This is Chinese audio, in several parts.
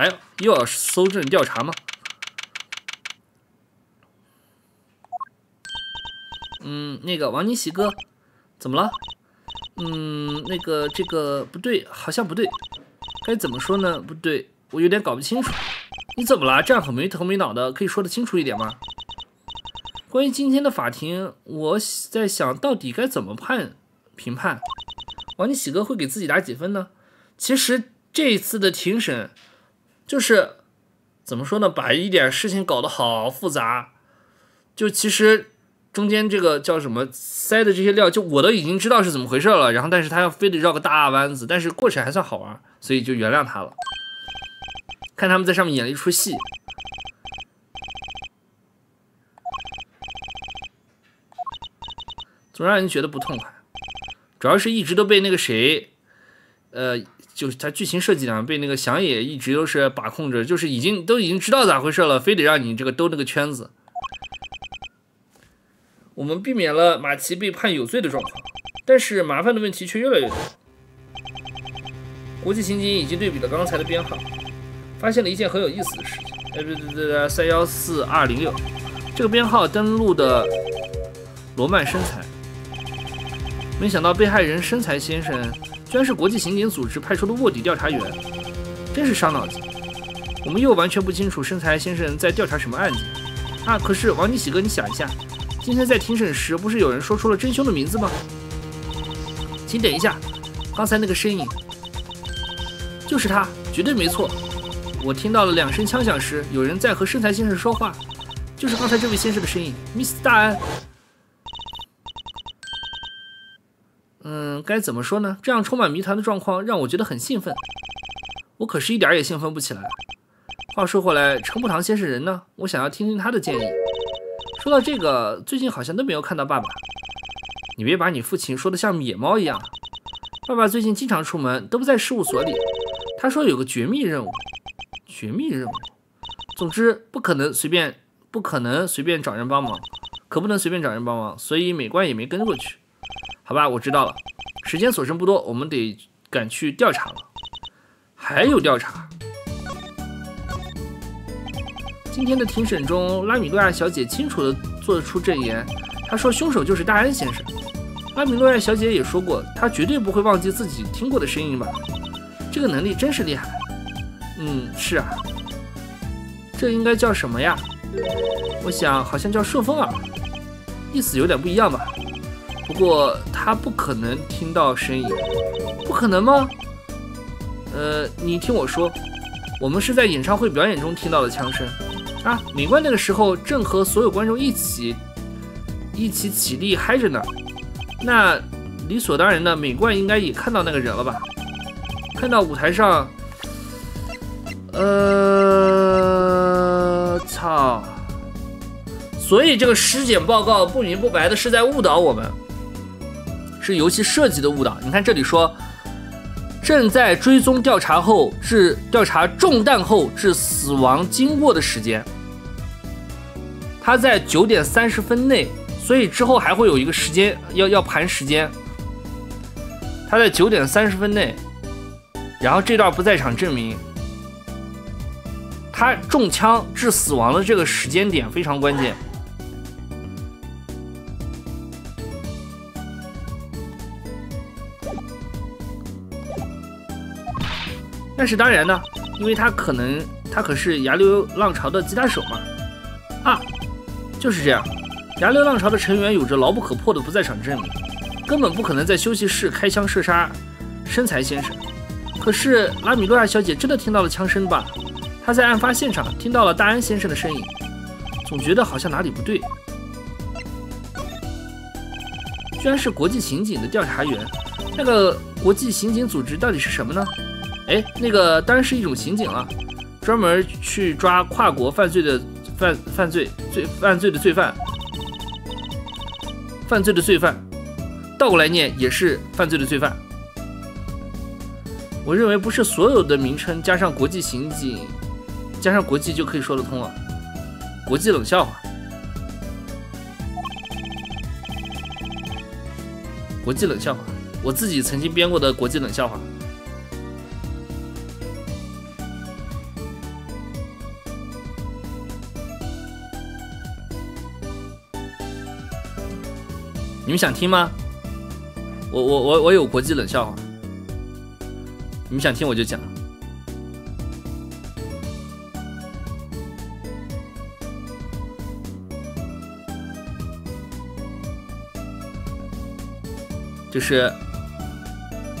哎，又要搜证调查吗？嗯，那个王尼喜哥，怎么了？嗯，那个这个不对，好像不对，该怎么说呢？不对，我有点搞不清楚。你怎么了？这样很没头没脑的，可以说得清楚一点吗？关于今天的法庭，我在想到底该怎么判评判。王尼喜哥会给自己打几分呢？其实这一次的庭审，就是怎么说呢？把一点事情搞得好复杂，就其实。中间这个叫什么塞的这些料，就我都已经知道是怎么回事了。然后，但是他要非得绕个大弯子，但是过程还算好玩，所以就原谅他了。看他们在上面演了一出戏，总让人觉得不痛快。主要是一直都被那个谁，呃，就是他剧情设计上被那个翔野一直都是把控着，就是已经都已经知道咋回事了，非得让你这个兜那个圈子。我们避免了马奇被判有罪的状况，但是麻烦的问题却越来越多。国际刑警已经对比了刚才的编号，发现了一件很有意思的事情。哎，对对对，三幺四二零六，这个编号登录的罗曼身材，没想到被害人身材先生居然是国际刑警组织派出的卧底调查员，真是伤脑筋。我们又完全不清楚身材先生在调查什么案件啊！可是王尼喜哥，你想一下。今天在庭审时，不是有人说出了真凶的名字吗？请等一下，刚才那个声音就是他，绝对没错。我听到了两声枪响时，有人在和身材先生说话，就是刚才这位先生的声音，Miss 大安。该怎么说呢？这样充满谜团的状况让我觉得很兴奋。我可是一点也兴奋不起来。话说回来，程步堂先生人呢？我想要听听他的建议。说到这个，最近好像都没有看到爸爸。你别把你父亲说的像野猫一样。爸爸最近经常出门，都不在事务所里。他说有个绝密任务，绝密任务。总之不可能随便，不可能随便找人帮忙，可不能随便找人帮忙。所以美观也没跟过去。好吧，我知道了。时间所剩不多，我们得赶去调查了。还有调查。今天的庭审中，拉米洛亚小姐清楚地做出证言。她说凶手就是大安先生。拉米洛亚小姐也说过，她绝对不会忘记自己听过的声音吧？这个能力真是厉害。嗯，是啊。这应该叫什么呀？我想好像叫顺风耳，意思有点不一样吧？不过他不可能听到声音，不可能吗？呃，你听我说，我们是在演唱会表演中听到的枪声。啊，美冠那个时候正和所有观众一起一起起立嗨着呢，那理所当然的，美冠应该也看到那个人了吧？看到舞台上，呃，操！所以这个尸检报告不明不白的是在误导我们，是游戏设计的误导。你看这里说。正在追踪调查后至调查中弹后至死亡经过的时间，他在九点三十分内，所以之后还会有一个时间要要盘时间。他在九点三十分内，然后这段不在场证明，他中枪致死亡的这个时间点非常关键。那是当然的，因为他可能他可是牙流浪潮的吉他手嘛。啊，就是这样，牙流浪潮的成员有着牢不可破的不在场证明，根本不可能在休息室开枪射杀身材先生。可是拉米洛亚小姐真的听到了枪声吧？她在案发现场听到了大安先生的声音，总觉得好像哪里不对。居然是国际刑警的调查员，那个国际刑警组织到底是什么呢？哎，那个当然是一种刑警了，专门去抓跨国犯罪的犯犯罪罪犯罪的罪犯，犯罪的罪犯，倒过来念也是犯罪的罪犯。我认为不是所有的名称加上国际刑警，加上国际就可以说得通了。国际冷笑话，国际冷笑话，我自己曾经编过的国际冷笑话。你们想听吗？我我我我有国际冷笑话，你们想听我就讲。就是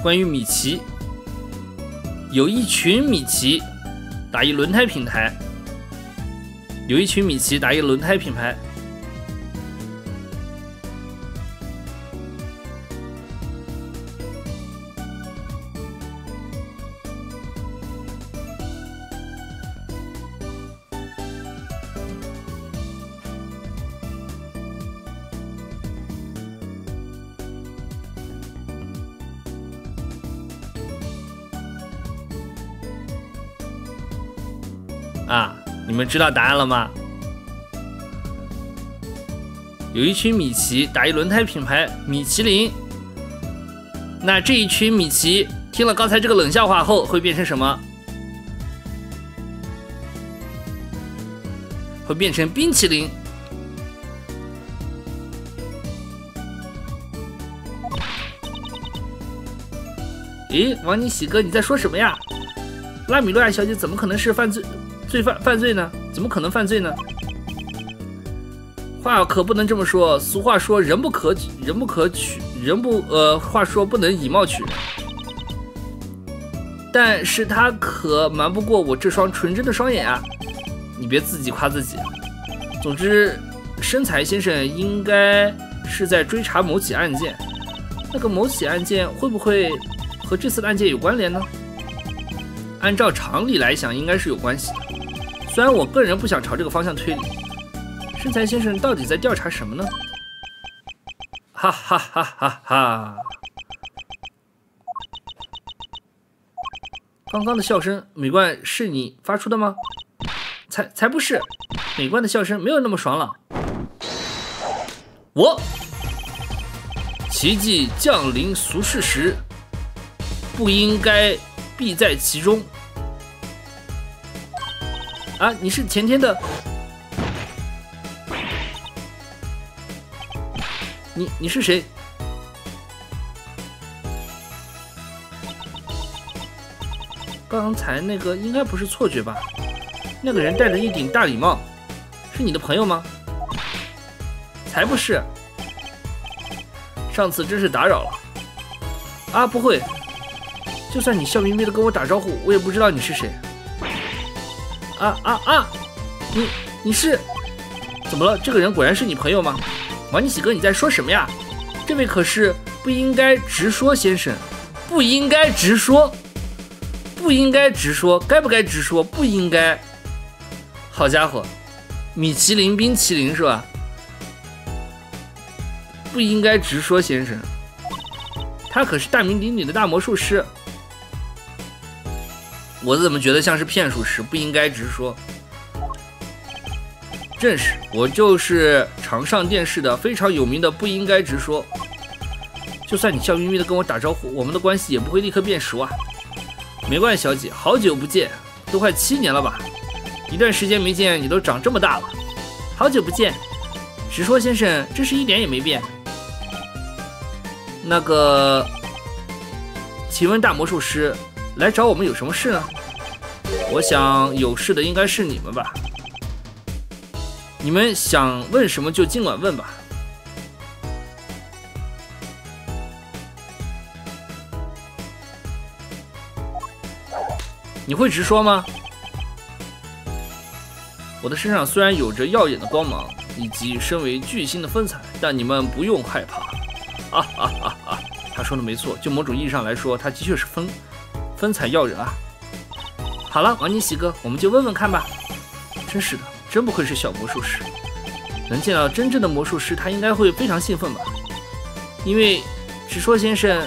关于米奇，有一群米奇打一轮胎品牌，有一群米奇打一轮胎品牌。你们知道答案了吗？有一群米奇打一轮胎品牌米其林，那这一群米奇听了刚才这个冷笑话后会变成什么？会变成冰淇淋。咦，王尼喜哥，你在说什么呀？拉米洛亚小姐怎么可能是犯罪？罪犯犯罪呢？怎么可能犯罪呢？话可不能这么说。俗话说，人不可取，人不可取，人不呃，话说不能以貌取人。但是他可瞒不过我这双纯真的双眼啊！你别自己夸自己。总之，身材先生应该是在追查某起案件。那个某起案件会不会和这次的案件有关联呢？按照常理来想，应该是有关系的。虽然我个人不想朝这个方向推理，身材先生到底在调查什么呢？哈哈哈哈哈！刚刚的笑声，美冠是你发出的吗？才才不是，美冠的笑声没有那么爽朗。我奇迹降临俗世时，不应该必在其中。啊！你是前天的，你你是谁？刚才那个应该不是错觉吧？那个人戴着一顶大礼帽，是你的朋友吗？才不是！上次真是打扰了。啊，不会，就算你笑眯眯的跟我打招呼，我也不知道你是谁。啊啊啊！你你是怎么了？这个人果然是你朋友吗？王尼喜哥，你在说什么呀？这位可是不应该直说先生，不应该直说，不应该直说，该不该直说？不应该。好家伙，米其林冰淇淋是吧？不应该直说先生，他可是大名鼎鼎的大魔术师。我怎么觉得像是骗术师？不应该直说。正是，我就是常上电视的非常有名的不应该直说。就算你笑眯眯的跟我打招呼，我们的关系也不会立刻变熟啊。没关系，小姐，好久不见，都快七年了吧？一段时间没见，你都长这么大了。好久不见，直说先生，真是一点也没变。那个，请问大魔术师？来找我们有什么事呢？我想有事的应该是你们吧。你们想问什么就尽管问吧。你会直说吗？我的身上虽然有着耀眼的光芒以及身为巨星的风采，但你们不用害怕。啊哈哈哈！他说的没错，就某种意义上来说，他的确是风。风采耀人啊！好了，王尼喜哥，我们就问问看吧。真是的，真不愧是小魔术师，能见到真正的魔术师，他应该会非常兴奋吧？因为直说先生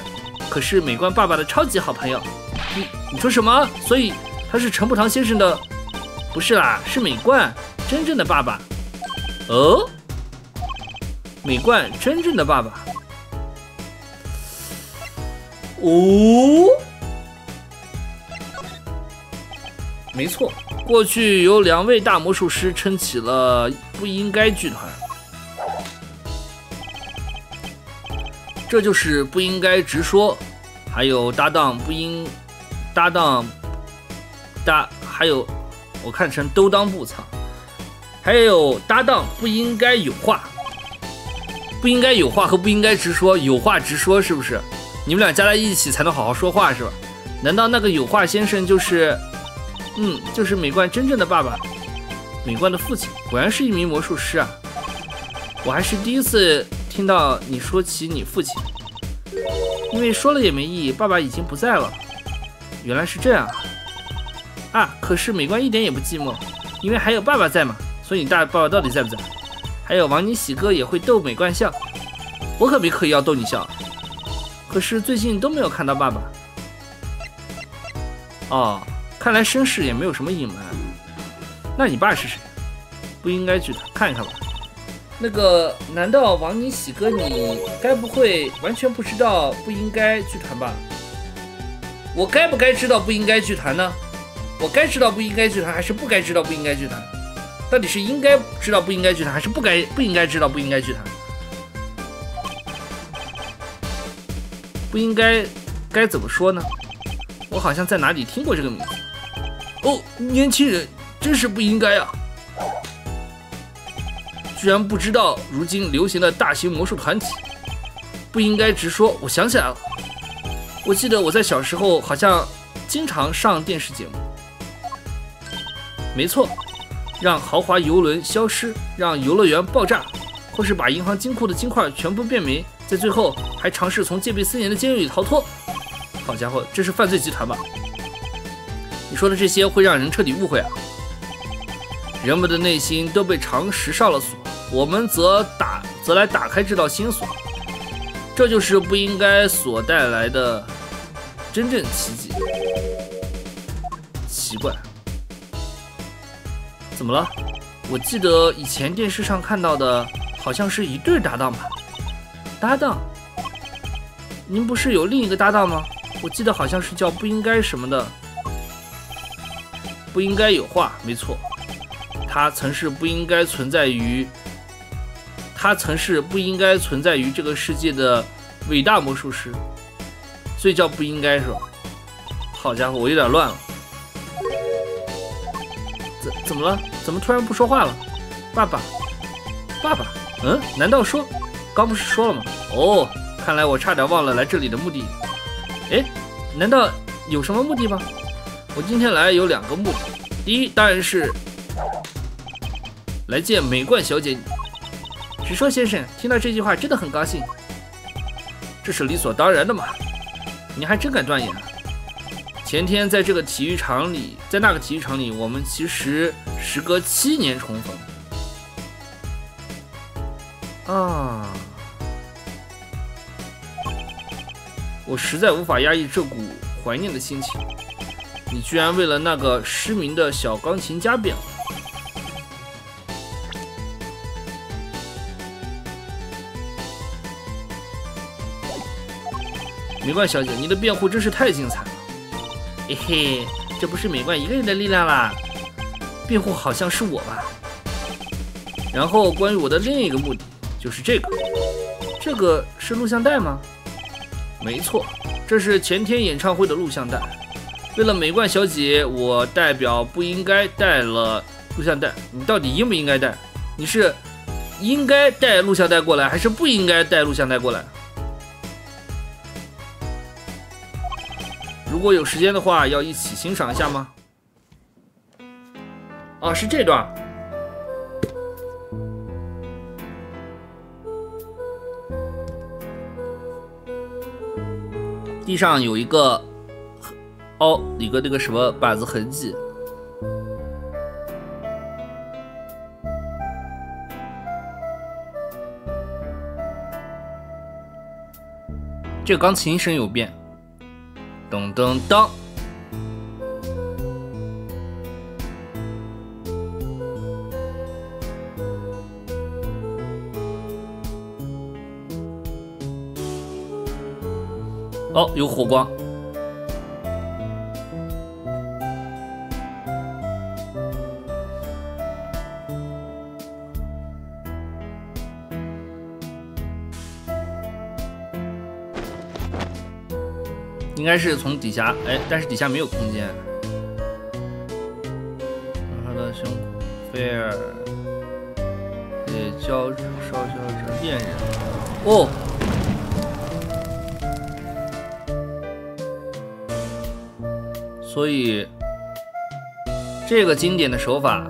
可是美冠爸爸的超级好朋友。你你说什么？所以他是陈步堂先生的？不是啦，是美冠真正的爸爸。哦，美冠真正的爸爸。哦。没错，过去有两位大魔术师撑起了不应该剧团。这就是不应该直说。还有搭档不应搭档搭，还有我看成都当不操。还有搭档不应该有话，不应该有话和不应该直说，有话直说是不是？你们俩加在一起才能好好说话是吧？难道那个有话先生就是，嗯，就是美冠真正的爸爸？美冠的父亲果然是一名魔术师啊！我还是第一次听到你说起你父亲，因为说了也没意义，爸爸已经不在了。原来是这样啊！可是美冠一点也不寂寞，因为还有爸爸在嘛。所以你大爸爸到底在不在？还有王尼喜哥也会逗美冠笑，我可没刻意要逗你笑。可是最近都没有看到爸爸。哦，看来身世也没有什么隐瞒。那你爸是谁？不应该去看一看吧？那个，难道王尼喜哥你该不会完全不知道不应该剧团吧？我该不该知道不应该剧团呢？我该知道不应该剧团，还是不该知道不应该剧团？到底是应该知道不应该剧团，还是不该不应该知道不应该剧团？不应该该怎么说呢？我好像在哪里听过这个名字。哦，年轻人。真是不应该啊！居然不知道如今流行的大型魔术团体，不应该直说。我想起来了，我记得我在小时候好像经常上电视节目。没错，让豪华游轮消失，让游乐园爆炸，或是把银行金库的金块全部变没，在最后还尝试从戒备森严的监狱里逃脱。好家伙，这是犯罪集团吧？你说的这些会让人彻底误会啊！人们的内心都被常识上了锁，我们则打则来打开这道新锁，这就是不应该所带来的真正奇迹。奇怪，怎么了？我记得以前电视上看到的，好像是一对搭档吧？搭档？您不是有另一个搭档吗？我记得好像是叫不应该什么的，不应该有话，没错。他曾是不应该存在于，他曾是不应该存在于这个世界的伟大魔术师，所以叫不应该是吧？好家伙，我有点乱了，怎怎么了？怎么突然不说话了？爸爸，爸爸，嗯？难道说，刚不是说了吗？哦，看来我差点忘了来这里的目的。哎，难道有什么目的吗？我今天来有两个目的，第一当然是。来见美冠小姐，直说先生听到这句话真的很高兴，这是理所当然的嘛？你还真敢断言。前天在这个体育场里，在那个体育场里，我们其实时隔七年重逢。啊！我实在无法压抑这股怀念的心情。你居然为了那个失明的小钢琴家辩护。美冠小姐，你的辩护真是太精彩了。嘿嘿，这不是美冠一个人的力量啦，辩护好像是我吧。然后关于我的另一个目的就是这个，这个是录像带吗？没错，这是前天演唱会的录像带。为了美冠小姐，我代表不应该带了录像带。你到底应不应该带？你是应该带录像带过来，还是不应该带录像带过来？如果有时间的话，要一起欣赏一下吗？哦，是这段。地上有一个哦，一个那个什么板子痕迹。这钢琴声有变。噔噔噔！哦，有火光。应该是从底下，哎，但是底下没有空间。他的胸口，菲尔，也交少校者恋人，哦。所以，这个经典的手法，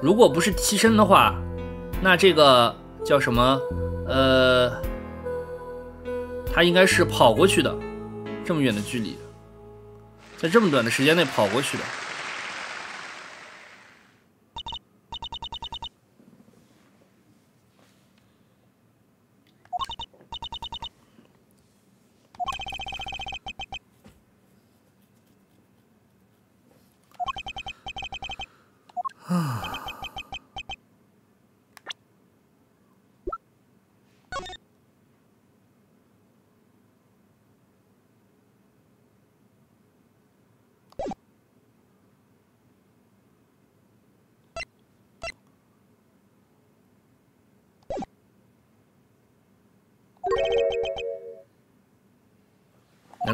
如果不是替身的话，那这个叫什么？呃，他应该是跑过去的，这么远的距离，在这么短的时间内跑过去的。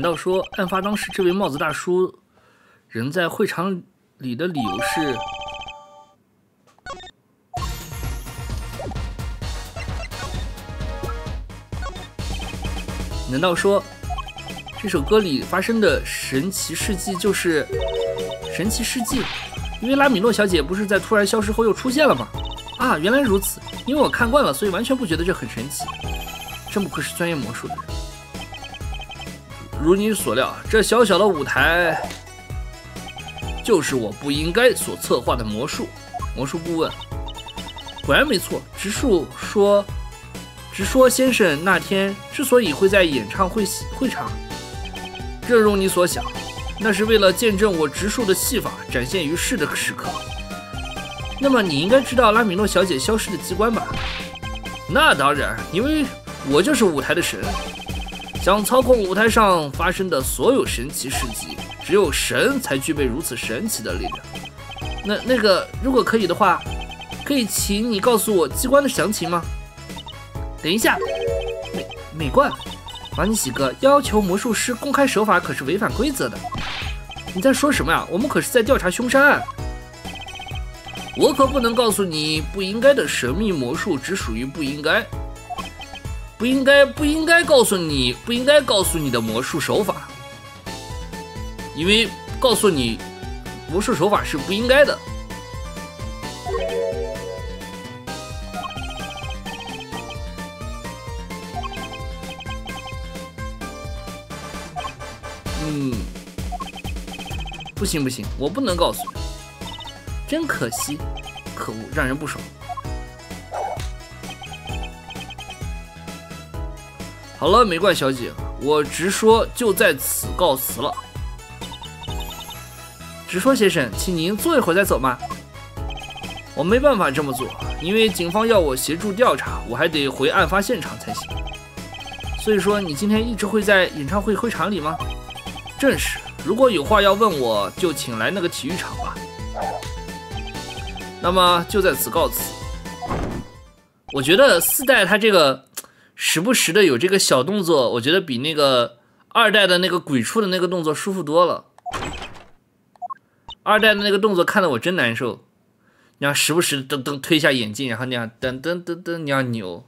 难道说案发当时这位帽子大叔人在会场里的理由是？难道说这首歌里发生的神奇事迹就是神奇事迹？因为拉米诺小姐不是在突然消失后又出现了吗？啊，原来如此！因为我看惯了，所以完全不觉得这很神奇。真不愧是专业魔术的人。如你所料，这小小的舞台就是我不应该所策划的魔术。魔术顾问，果然没错。直树说，直说先生那天之所以会在演唱会会场，正如你所想，那是为了见证我直树的戏法展现于世的时刻。那么你应该知道拉米诺小姐消失的机关吧？那当然，因为我就是舞台的神。想操控舞台上发生的所有神奇事迹，只有神才具备如此神奇的力量。那那个，如果可以的话，可以请你告诉我机关的详情吗？等一下，美美冠，马尼喜哥要求魔术师公开手法可是违反规则的。你在说什么呀？我们可是在调查凶杀案。我可不能告诉你不应该的神秘魔术，只属于不应该。不应该，不应该告诉你，不应该告诉你的魔术手法，因为告诉你魔术手法是不应该的。嗯，不行不行，我不能告诉你，真可惜，可恶，让人不爽。好了，美冠小姐，我直说就在此告辞了。直说先生，请您坐一会儿再走吗？我没办法这么做，因为警方要我协助调查，我还得回案发现场才行。所以说，你今天一直会在演唱会会场里吗？正是。如果有话要问我，就请来那个体育场吧。那么就在此告辞。我觉得四代他这个。时不时的有这个小动作，我觉得比那个二代的那个鬼畜的那个动作舒服多了。二代的那个动作看得我真难受，你要时不时噔噔推一下眼镜，然后那样噔噔噔噔那样扭，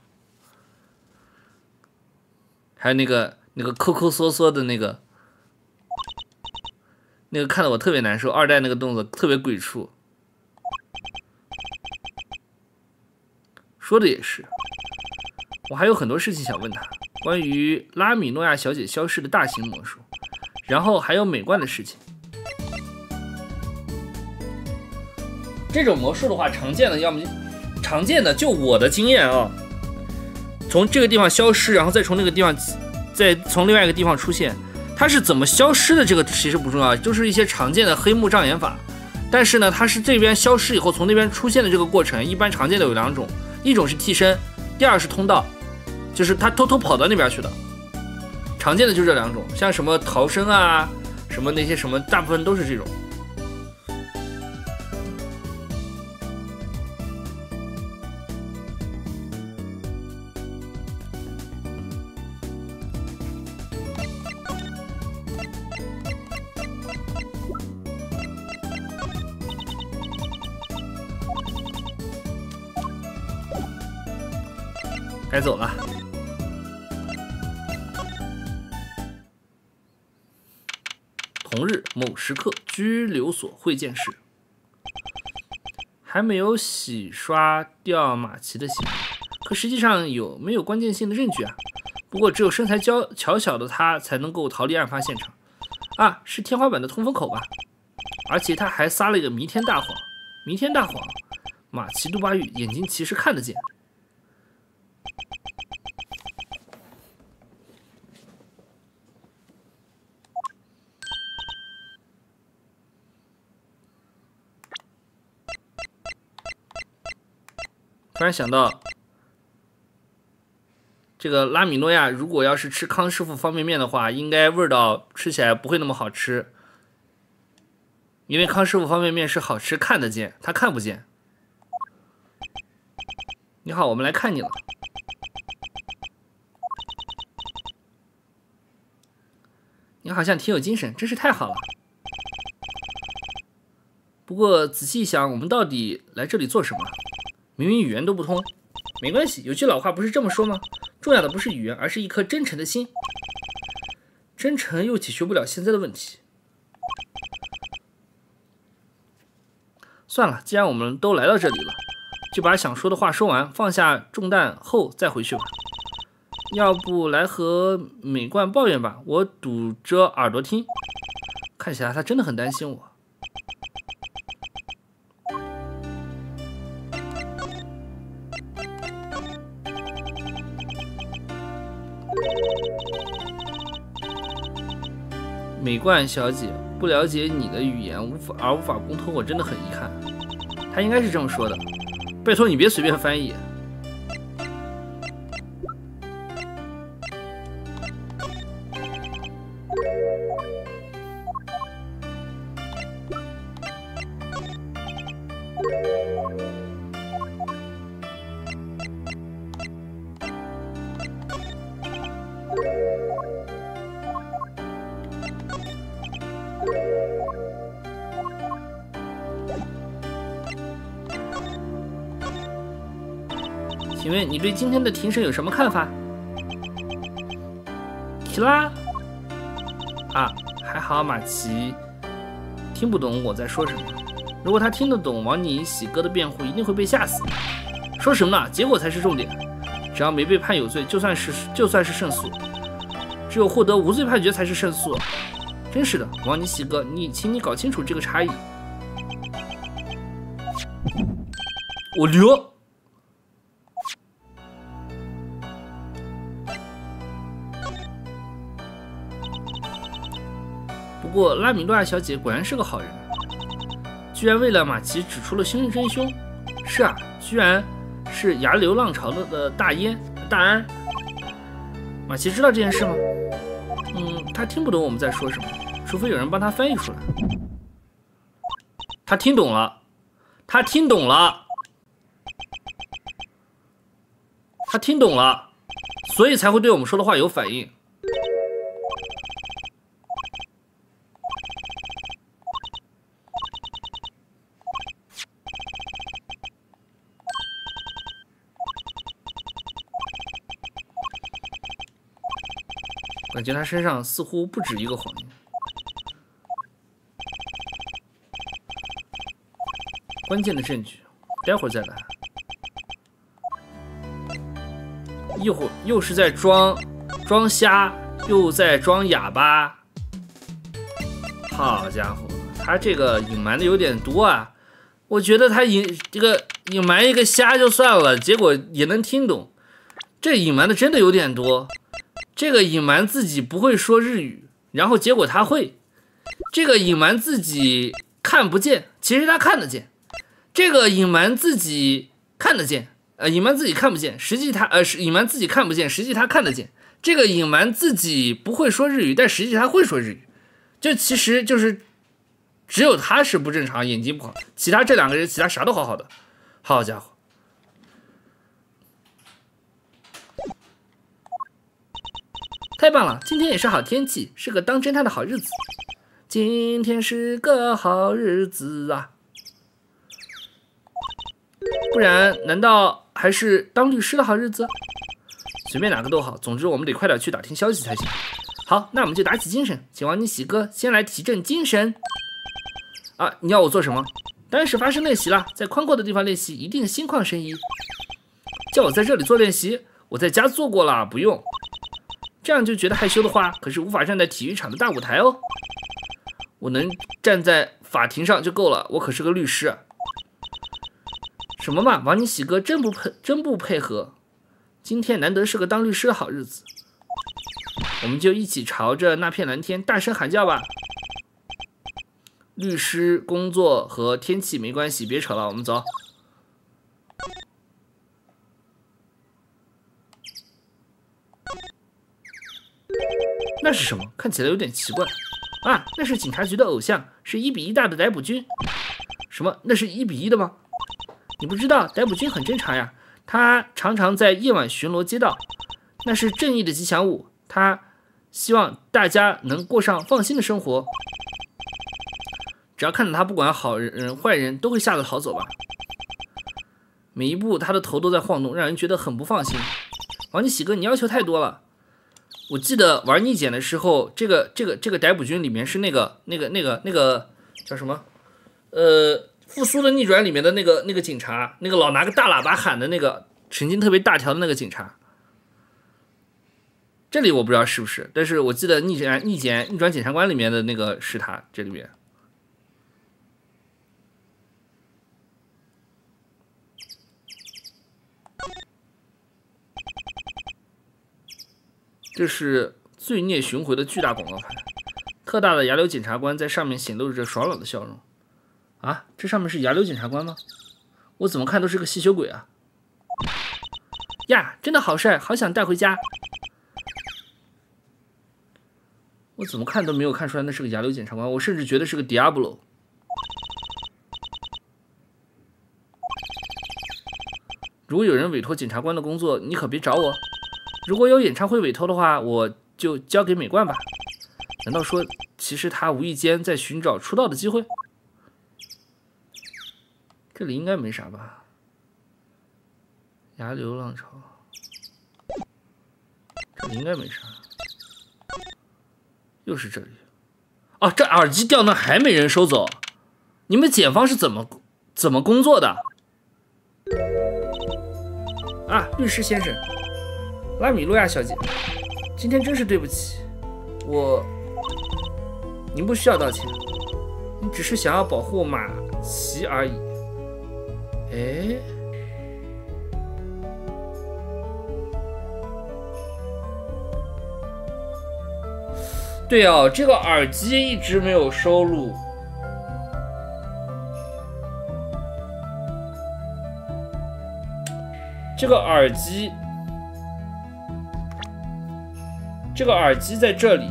还有那个那个抠抠缩缩的那个，那个看得我特别难受。二代那个动作特别鬼畜，说的也是。我还有很多事情想问他，关于拉米诺亚小姐消失的大型魔术，然后还有美冠的事情。这种魔术的话，常见的要么常见的，就我的经验啊，从这个地方消失，然后再从那个地方再从另外一个地方出现，它是怎么消失的？这个其实不重要，就是一些常见的黑幕障眼法。但是呢，它是这边消失以后从那边出现的这个过程，一般常见的有两种，一种是替身，第二是通道。就是他偷偷跑到那边去的，常见的就这两种，像什么逃生啊，什么那些什么，大部分都是这种。所会见室，还没有洗刷掉马奇的嫌疑，可实际上有没有关键性的证据啊？不过只有身材娇巧小的他才能够逃离案发现场。啊，是天花板的通风口吧？而且他还撒了一个弥天大谎。弥天大谎，马奇杜巴玉眼睛其实看得见。突然想到，这个拉米诺亚如果要是吃康师傅方便面的话，应该味道吃起来不会那么好吃，因为康师傅方便面是好吃看得见，他看不见。你好，我们来看你了。你好像挺有精神，真是太好了。不过仔细一想，我们到底来这里做什么？明明语言都不通，没关系。有句老话不是这么说吗？重要的不是语言，而是一颗真诚的心。真诚又解决不了现在的问题。算了，既然我们都来到这里了，就把想说的话说完，放下重担后再回去吧。要不来和美冠抱怨吧，我堵着耳朵听。看起来他真的很担心我。美冠小姐不了解你的语言，无法而无法沟通，我真的很遗憾。他应该是这么说的。拜托你别随便翻译。今天的庭审有什么看法？提拉，啊，还好马奇听不懂我在说什么。如果他听得懂王尼喜哥的辩护，一定会被吓死。说什么呢？结果才是重点。只要没被判有罪，就算是就算是胜诉。只有获得无罪判决才是胜诉。真是的，王尼喜哥，你请你搞清楚这个差异。我留。不过拉米诺亚小姐果然是个好人，居然为了马奇指出了凶真凶。是啊，居然是牙流浪潮的的大烟大安。马奇知道这件事吗？嗯，他听不懂我们在说什么，除非有人帮他翻译出来。他听懂了，他听懂了，他听懂了，所以才会对我们说的话有反应。感觉他身上似乎不止一个谎言。关键的证据，待会儿再来。一会儿又是在装装瞎，又在装哑巴。好家伙，他这个隐瞒的有点多啊！我觉得他隐这个隐瞒一个瞎就算了，结果也能听懂，这隐瞒的真的有点多。这个隐瞒自己不会说日语，然后结果他会；这个隐瞒自己看不见，其实他看得见；这个隐瞒自己看得见，呃，隐瞒自己看不见，实际他呃是隐瞒自己看不见，实际他看得见；这个隐瞒自己不会说日语，但实际他会说日语，就其实就是只有他是不正常，眼睛不好，其他这两个人其他啥都好好的，好家伙！太棒了！今天也是好天气，是个当侦探的好日子。今天是个好日子啊！不然，难道还是当律师的好日子？随便哪个都好，总之我们得快点去打听消息才行。好，那我们就打起精神，请王尼喜哥先来提振精神。啊，你要我做什么？当然是发声练习啦，在宽阔的地方练习一定心旷神怡。叫我在这里做练习，我在家做过了，不用。这样就觉得害羞的话，可是无法站在体育场的大舞台哦。我能站在法庭上就够了，我可是个律师。什么嘛，王尼喜哥真不配，真不配合。今天难得是个当律师的好日子，我们就一起朝着那片蓝天大声喊叫吧。律师工作和天气没关系，别扯了，我们走。那是什么？看起来有点奇怪啊！那是警察局的偶像，是一比一大的逮捕军。什么？那是一比一的吗？你不知道，逮捕军很正常呀。他常常在夜晚巡逻街道，那是正义的吉祥物。他希望大家能过上放心的生活。只要看到他，不管好人坏人，都会吓得逃走吧。每一步他的头都在晃动，让人觉得很不放心。王尼喜哥，你要求太多了。我记得玩逆检的时候，这个这个这个逮捕军里面是那个那个那个那个叫什么？呃，复苏的逆转里面的那个那个警察，那个老拿个大喇叭喊的那个神经特别大条的那个警察。这里我不知道是不是，但是我记得逆检逆检逆转检察官里面的那个是他，这里面。这是罪孽巡回的巨大广告牌，特大的牙流检察官在上面显露着爽朗的笑容。啊，这上面是牙流检察官吗？我怎么看都是个吸血鬼啊！呀，真的好帅，好想带回家。我怎么看都没有看出来那是个牙流检察官，我甚至觉得是个 Diablo。如果有人委托检察官的工作，你可别找我。如果有演唱会委托的话，我就交给美冠吧。难道说，其实他无意间在寻找出道的机会？这里应该没啥吧？牙流浪潮，这里应该没啥。又是这里。哦，这耳机掉那还没人收走？你们检方是怎么怎么工作的？啊，律师先生。拉米洛亚小姐，今天真是对不起，我，您不需要道歉，你只是想要保护马奇而已。哎，对哦，这个耳机一直没有收录，这个耳机。这个耳机在这里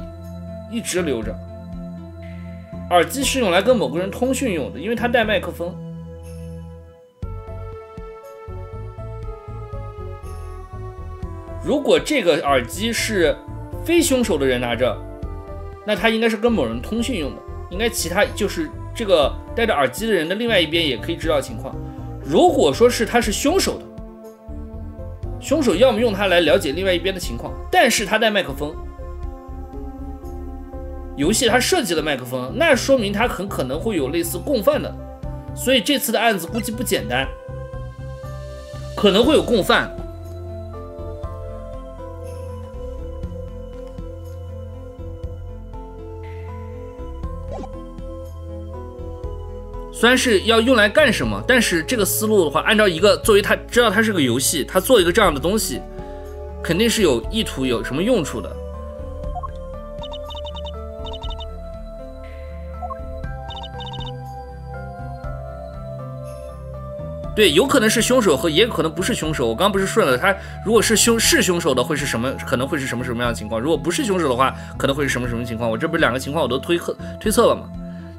一直留着。耳机是用来跟某个人通讯用的，因为它带麦克风。如果这个耳机是非凶手的人拿着，那他应该是跟某人通讯用的，应该其他就是这个戴着耳机的人的另外一边也可以知道情况。如果说是他是凶手的，凶手要么用它来了解另外一边的情况，但是他带麦克风。游戏他设计了麦克风，那说明他很可能会有类似共犯的，所以这次的案子估计不简单，可能会有共犯。虽然是要用来干什么，但是这个思路的话，按照一个作为他知道它是个游戏，他做一个这样的东西，肯定是有意图、有什么用处的。对，有可能是凶手和也可能不是凶手。我刚刚不是顺了他，如果是凶是凶手的，会是什么？可能会是什么什么样的情况？如果不是凶手的话，可能会是什么什么情况？我这不是两个情况我都推测推测了吗？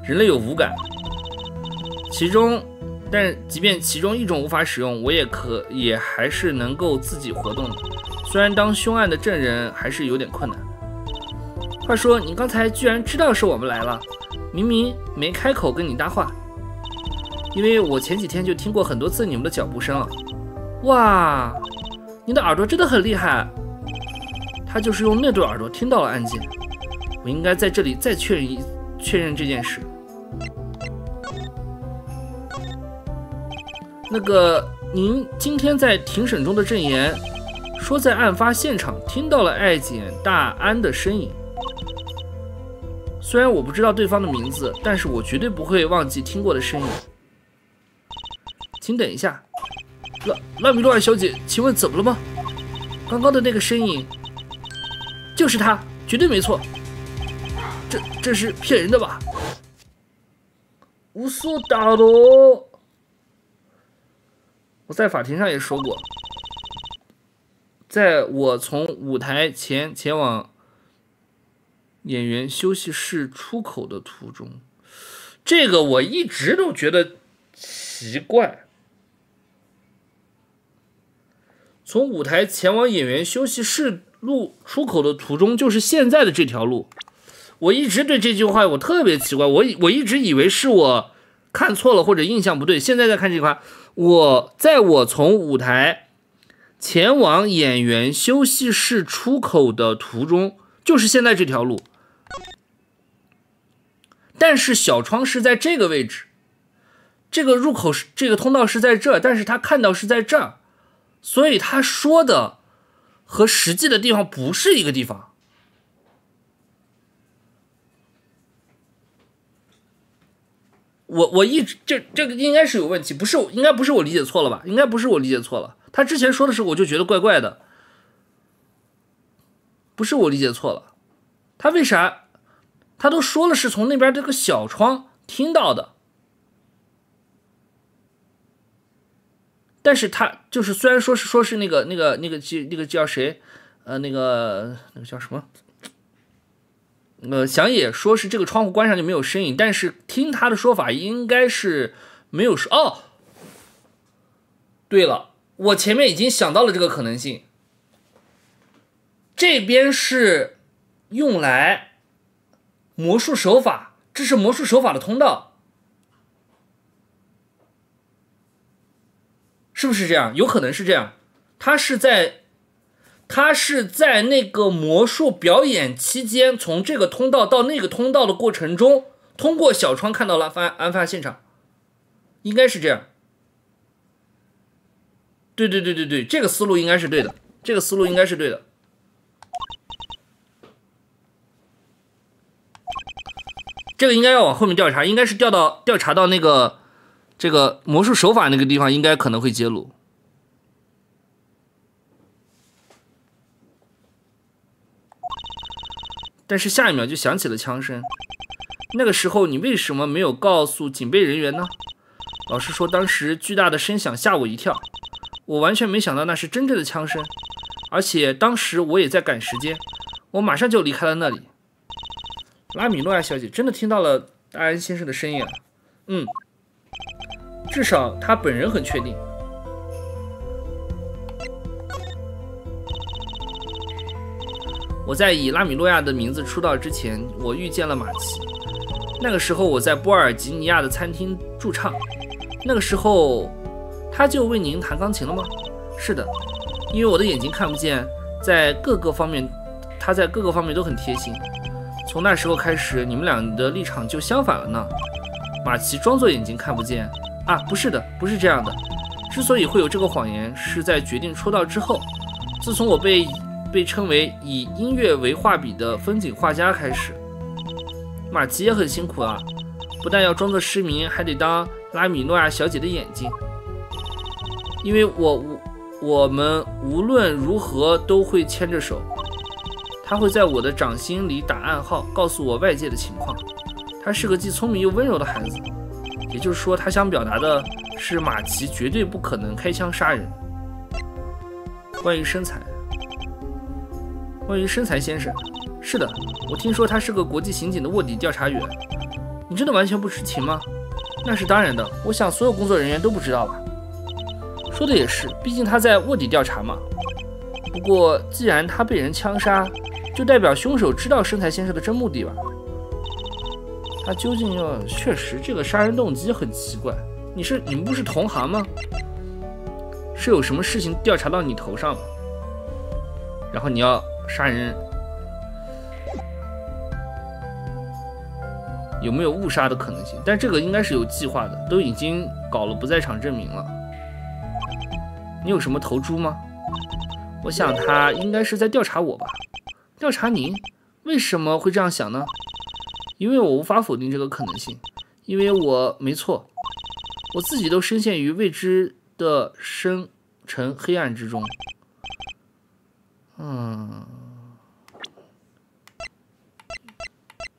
人类有五感，其中，但即便其中一种无法使用，我也可也还是能够自己活动的。虽然当凶案的证人还是有点困难。话说，你刚才居然知道是我们来了，明明没开口跟你搭话。因为我前几天就听过很多次你们的脚步声了，哇，你的耳朵真的很厉害，他就是用那对耳朵听到了案件。我应该在这里再确认一确认这件事。那个，您今天在庭审中的证言说，在案发现场听到了爱简大安的身影。虽然我不知道对方的名字，但是我绝对不会忘记听过的声音。请等一下，拉拉米洛尔小姐，请问怎么了吗？刚刚的那个身影，就是他，绝对没错。这这是骗人的吧？乌苏达罗。我在法庭上也说过，在我从舞台前前往演员休息室出口的途中，这个我一直都觉得奇怪。从舞台前往演员休息室路出口的途中，就是现在的这条路。我一直对这句话我特别奇怪，我我一直以为是我看错了或者印象不对。现在再看这句话。我在我从舞台前往演员休息室出口的途中，就是现在这条路。但是小窗是在这个位置，这个入口是这个通道是在这，但是他看到是在这儿，所以他说的和实际的地方不是一个地方。我我一直这这个应该是有问题，不是应该不是我理解错了吧？应该不是我理解错了。他之前说的时候我就觉得怪怪的，不是我理解错了。他为啥？他都说了是从那边这个小窗听到的，但是他就是虽然说是说是那个那个那个叫那个叫谁？呃，那个那个叫什么？呃，想也说是这个窗户关上就没有声音，但是听他的说法，应该是没有说哦。对了，我前面已经想到了这个可能性，这边是用来魔术手法，这是魔术手法的通道，是不是这样？有可能是这样，他是在。他是在那个魔术表演期间，从这个通道到那个通道的过程中，通过小窗看到了发案发现场，应该是这样。对对对对对，这个思路应该是对的，这个思路应该是对的。这个应该要往后面调查，应该是调到调查到那个这个魔术手法那个地方，应该可能会揭露。但是下一秒就响起了枪声。那个时候你为什么没有告诉警备人员呢？老实说，当时巨大的声响吓我一跳，我完全没想到那是真正的枪声。而且当时我也在赶时间，我马上就离开了那里。拉米诺亚小姐真的听到了大安先生的声音啊？嗯，至少她本人很确定。我在以拉米诺亚的名字出道之前，我遇见了马奇。那个时候我在波尔吉尼亚的餐厅驻唱。那个时候，他就为您弹钢琴了吗？是的，因为我的眼睛看不见，在各个方面，他在各个方面都很贴心。从那时候开始，你们俩的立场就相反了呢。马奇装作眼睛看不见啊，不是的，不是这样的。之所以会有这个谎言，是在决定出道之后，自从我被。被称为以音乐为画笔的风景画家开始，马奇也很辛苦啊，不但要装作失明，还得当拉米诺亚小姐的眼睛。因为我我我们无论如何都会牵着手，他会在我的掌心里打暗号，告诉我外界的情况。他是个既聪明又温柔的孩子，也就是说，他想表达的是马奇绝对不可能开枪杀人。关于身材。关于身材先生，是的，我听说他是个国际刑警的卧底调查员。你真的完全不知情吗？那是当然的，我想所有工作人员都不知道吧。说的也是，毕竟他在卧底调查嘛。不过既然他被人枪杀，就代表凶手知道身材先生的真目的吧？他究竟要……确实，这个杀人动机很奇怪。你是你们不是同行吗？是有什么事情调查到你头上了？然后你要。杀人有没有误杀的可能性？但这个应该是有计划的，都已经搞了不在场证明了。你有什么头猪吗？我想他应该是在调查我吧？调查您？为什么会这样想呢？因为我无法否定这个可能性，因为我没错，我自己都深陷于未知的深沉黑暗之中。嗯，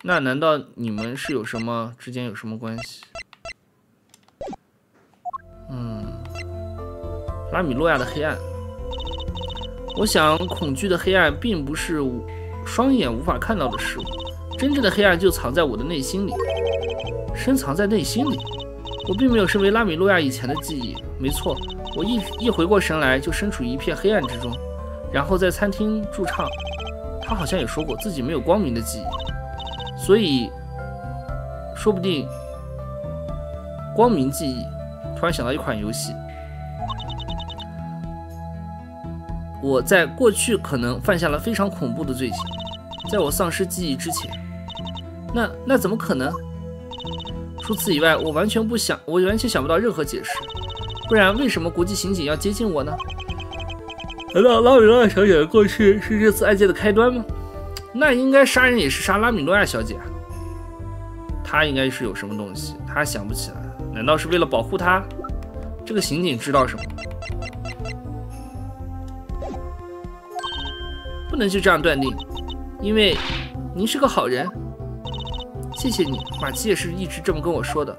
那难道你们是有什么之间有什么关系？嗯，拉米洛亚的黑暗，我想恐惧的黑暗并不是双眼无法看到的事物，真正的黑暗就藏在我的内心里，深藏在内心里。我并没有身为拉米洛亚以前的记忆，没错，我一一回过神来就身处一片黑暗之中。然后在餐厅驻唱，他好像也说过自己没有光明的记忆，所以说不定光明记忆。突然想到一款游戏，我在过去可能犯下了非常恐怖的罪行，在我丧失记忆之前，那那怎么可能？除此以外，我完全不想，我完全想不到任何解释，不然为什么国际刑警要接近我呢？难道拉米拉小姐的过去是这次案件的开端吗？那应该杀人也是杀拉米诺亚小姐。她应该是有什么东西，她想不起来。难道是为了保护她？这个刑警知道什么？不能就这样断定，因为您是个好人。谢谢你，马奇也是一直这么跟我说的。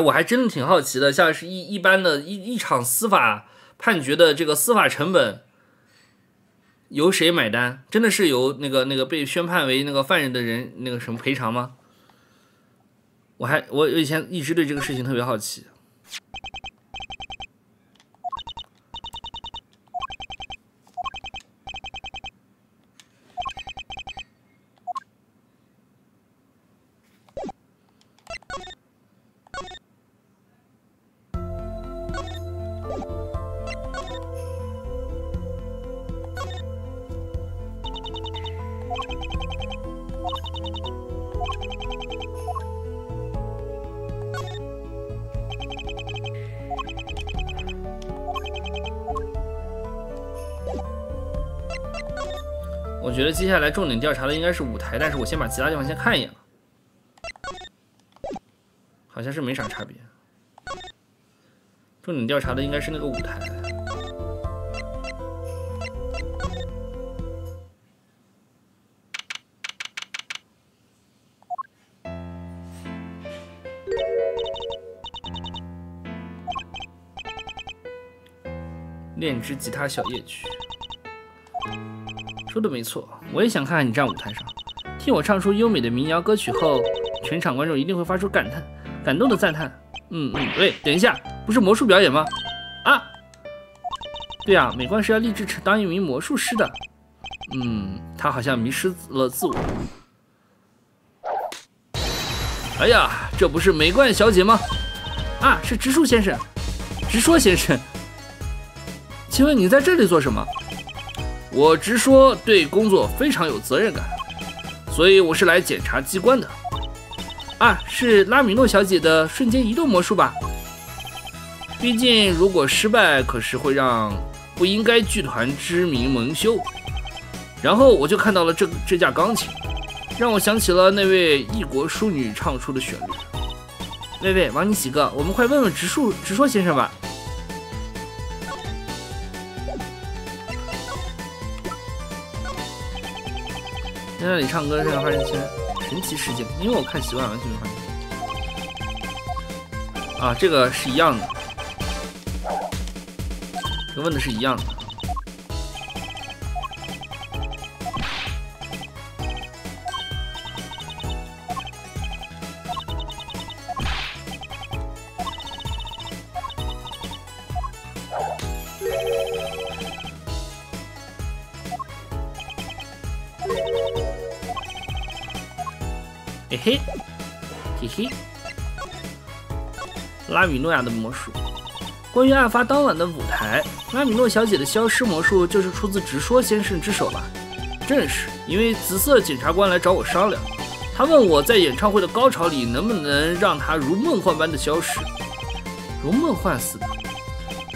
我还真的挺好奇的，像是一一般的一一场司法判决的这个司法成本由谁买单？真的是由那个那个被宣判为那个犯人的人那个什么赔偿吗？我还我以前一直对这个事情特别好奇。点调查的应该是舞台，但是我先把其他地方先看一眼好像是没啥差别。重点调查的应该是那个舞台。练支吉他小夜曲。说的没错，我也想看看你站舞台上，听我唱出优美的民谣歌曲后，全场观众一定会发出感叹、感动的赞叹。嗯嗯，喂，等一下，不是魔术表演吗？啊，对啊，美冠是要立志成当一名魔术师的。嗯，他好像迷失了自我。哎呀，这不是美冠小姐吗？啊，是直树先生，直说先生，请问你在这里做什么？我直说对工作非常有责任感，所以我是来检查机关的。啊，是拉米诺小姐的瞬间移动魔术吧？毕竟如果失败，可是会让不应该剧团之名蒙羞。然后我就看到了这这架钢琴，让我想起了那位异国淑女唱出的旋律。喂喂，王你几个？我们快问问直树直说先生吧。现在你唱歌，现在发生些神奇事件，因为我看习惯，完全没发现。啊，这个是一样的，跟问的是一样的。米诺亚的魔术。关于案发当晚的舞台，拉米诺小姐的消失魔术就是出自直说先生之手吧？正是，因为紫色检察官来找我商量，他问我在演唱会的高潮里能不能让他如梦幻般的消失，如梦幻似的。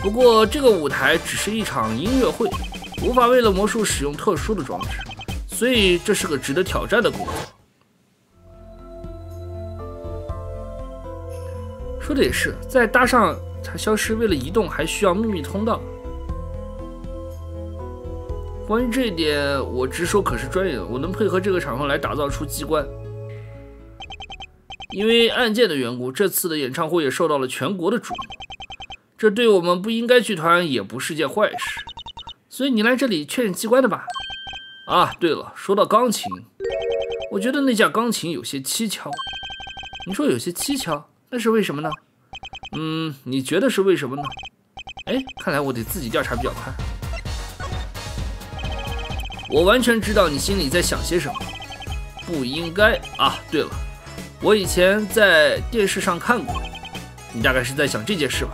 不过这个舞台只是一场音乐会，无法为了魔术使用特殊的装置，所以这是个值得挑战的工作。说的也是，再搭上它消失，为了移动还需要秘密通道。关于这一点，我直说可是专业的，我能配合这个场合来打造出机关。因为案件的缘故，这次的演唱会也受到了全国的瞩目，这对我们不应该剧团也不是件坏事。所以你来这里确认机关的吧？啊，对了，说到钢琴，我觉得那架钢琴有些蹊跷。你说有些蹊跷？那是为什么呢？嗯，你觉得是为什么呢？哎，看来我得自己调查比较快。我完全知道你心里在想些什么。不应该啊！对了，我以前在电视上看过，你大概是在想这件事吧？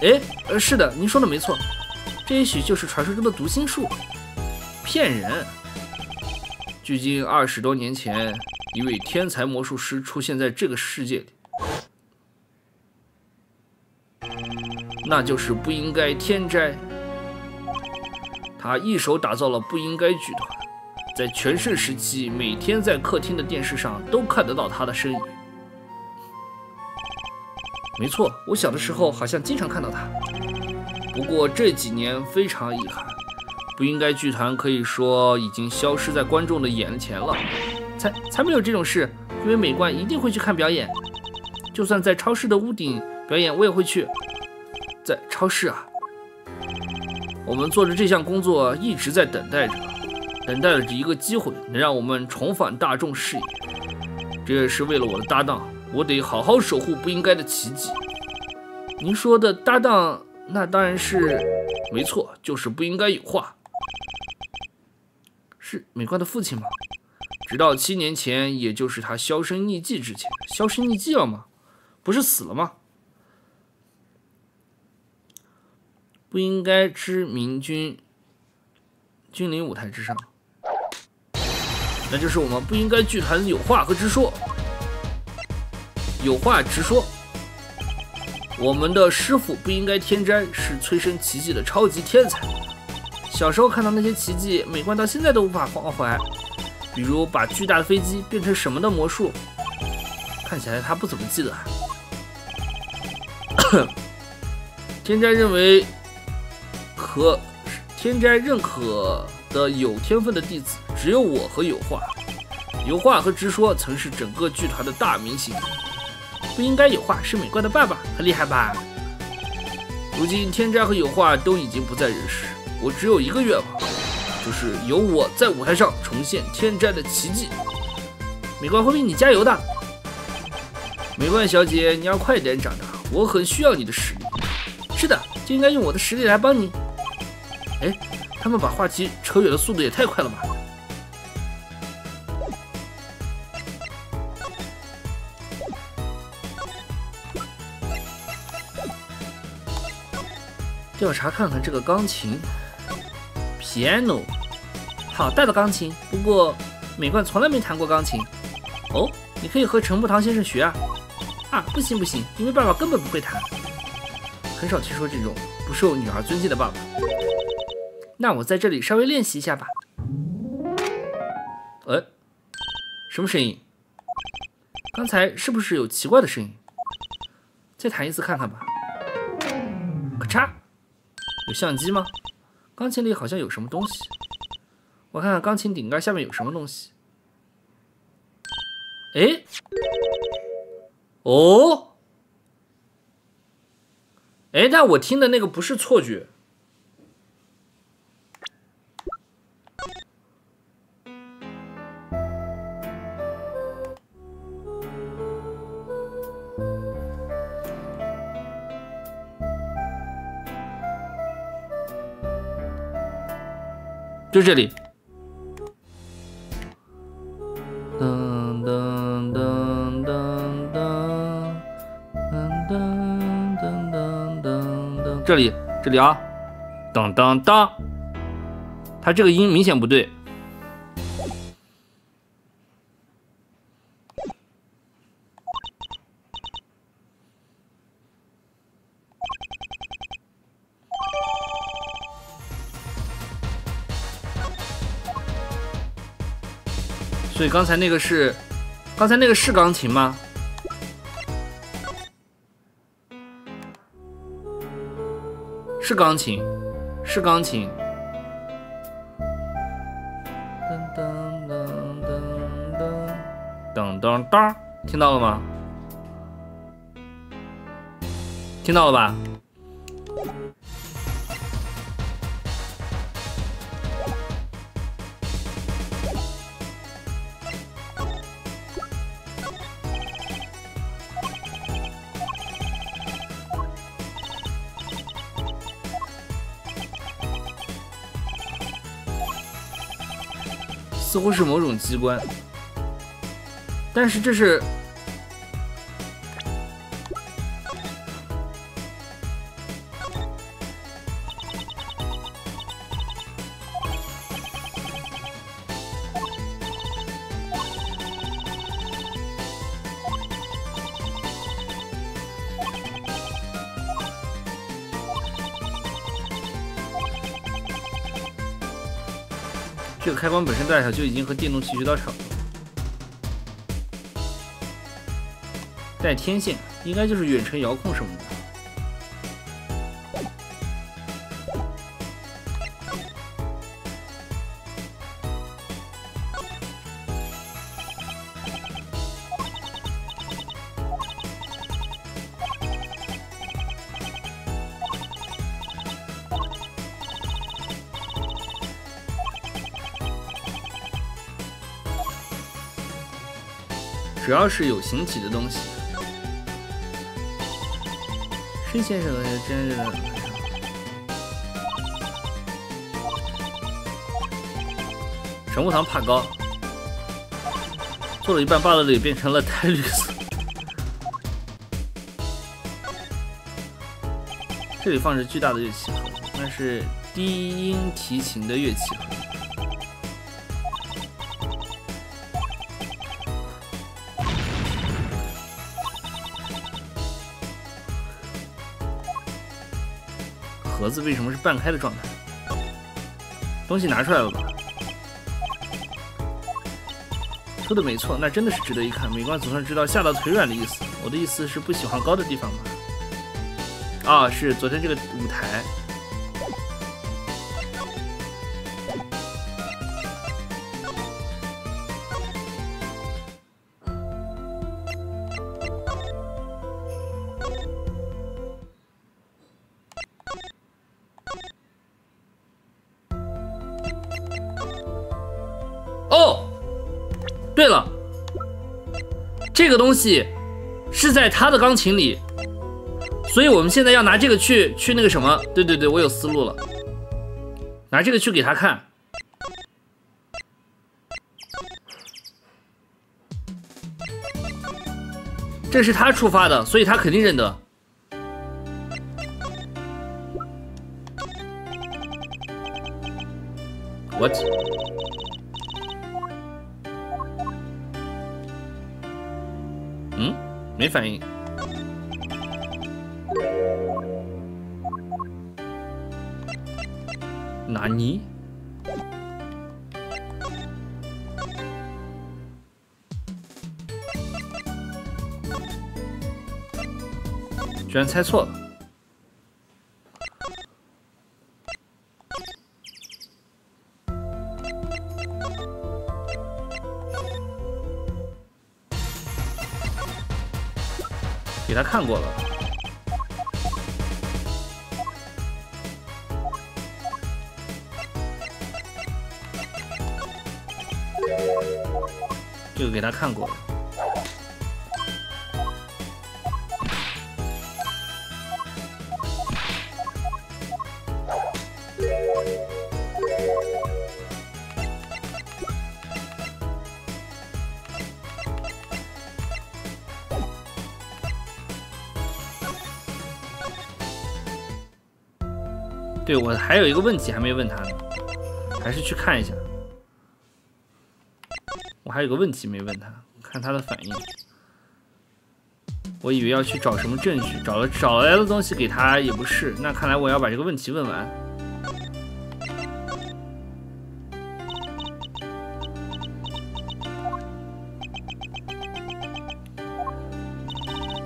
哎，呃，是的，您说的没错，这也许就是传说中的读心术。骗人！距今二十多年前，一位天才魔术师出现在这个世界里。那就是不应该天斋，他一手打造了不应该剧团，在全盛时期，每天在客厅的电视上都看得到他的身影。没错，我小的时候好像经常看到他。不过这几年非常遗憾，不应该剧团可以说已经消失在观众的眼前了。才才没有这种事，因为美观一定会去看表演，就算在超市的屋顶表演，我也会去。在超市啊，我们做着这项工作，一直在等待着，等待着一个机会，能让我们重返大众视野。这也是为了我的搭档，我得好好守护不应该的奇迹。您说的搭档，那当然是没错，就是不应该有话。是美冠的父亲吗？直到七年前，也就是他销声匿迹之前，销声匿迹了吗？不是死了吗？不应该知明君君临舞台之上，那就是我们不应该剧团有话和直说，有话直说。我们的师傅不应该天斋，是催生奇迹的超级天才。小时候看到那些奇迹，美观到现在都无法忘怀。比如把巨大的飞机变成什么的魔术，看起来他不怎么记得。天斋认为。和天斋认可的有天分的弟子只有我和有话，有话和直说曾是整个剧团的大明星，不应该有话是美冠的爸爸，很厉害吧？如今天斋和有话都已经不在人世，我只有一个愿望，就是由我在舞台上重现天斋的奇迹。美冠会为你加油的，美冠小姐，你要快点长大，我很需要你的实力，是的，就应该用我的实力来帮你。哎，他们把话题扯远的速度也太快了吧。调查看看这个钢琴，piano 好大的钢琴，不过美冠从来没弹过钢琴。哦，你可以和陈步堂先生学啊。啊，不行不行，因为爸爸根本不会弹。很少听说这种不受女儿尊敬的爸爸。那我在这里稍微练习一下吧。呃，什么声音？刚才是不是有奇怪的声音？再弹一次看看吧。咔嚓，有相机吗？钢琴里好像有什么东西。我看看钢琴顶盖下面有什么东西。哎，哦，哎，但我听的那个不是错觉。就这里，这里这里啊，当当当，它这个音明显不对。所以刚才那个是，刚才那个是钢琴吗？是钢琴，是钢琴。噔噔噔噔噔噔噔，听到了吗？听到了吧？是某种机关，但是这是开关本身大小就已经和电动剃须刀差不多，带天线，应该就是远程遥控什么的。要是有形体的东西。申先生的真是陈木堂怕高，做了一半，芭乐里变成了苔绿色。这里放着巨大的乐器盒，那是低音提琴的乐器盒。盒子为什么是半开的状态？东西拿出来了吧？说的没错，那真的是值得一看。美观总算知道吓到腿软的意思。我的意思是不喜欢高的地方吗？啊，是昨天这个舞台。西是在他的钢琴里，所以我们现在要拿这个去去那个什么？对对对，我有思路了，拿这个去给他看。这是他触发的，所以他肯定认得。What？没反应。纳尼？居然猜错了。看过了，就给他看过了。我还有一个问题还没问他呢，还是去看一下。我还有个问题没问他，看他的反应。我以为要去找什么证据，找了找来的东西给他也不是。那看来我要把这个问题问完。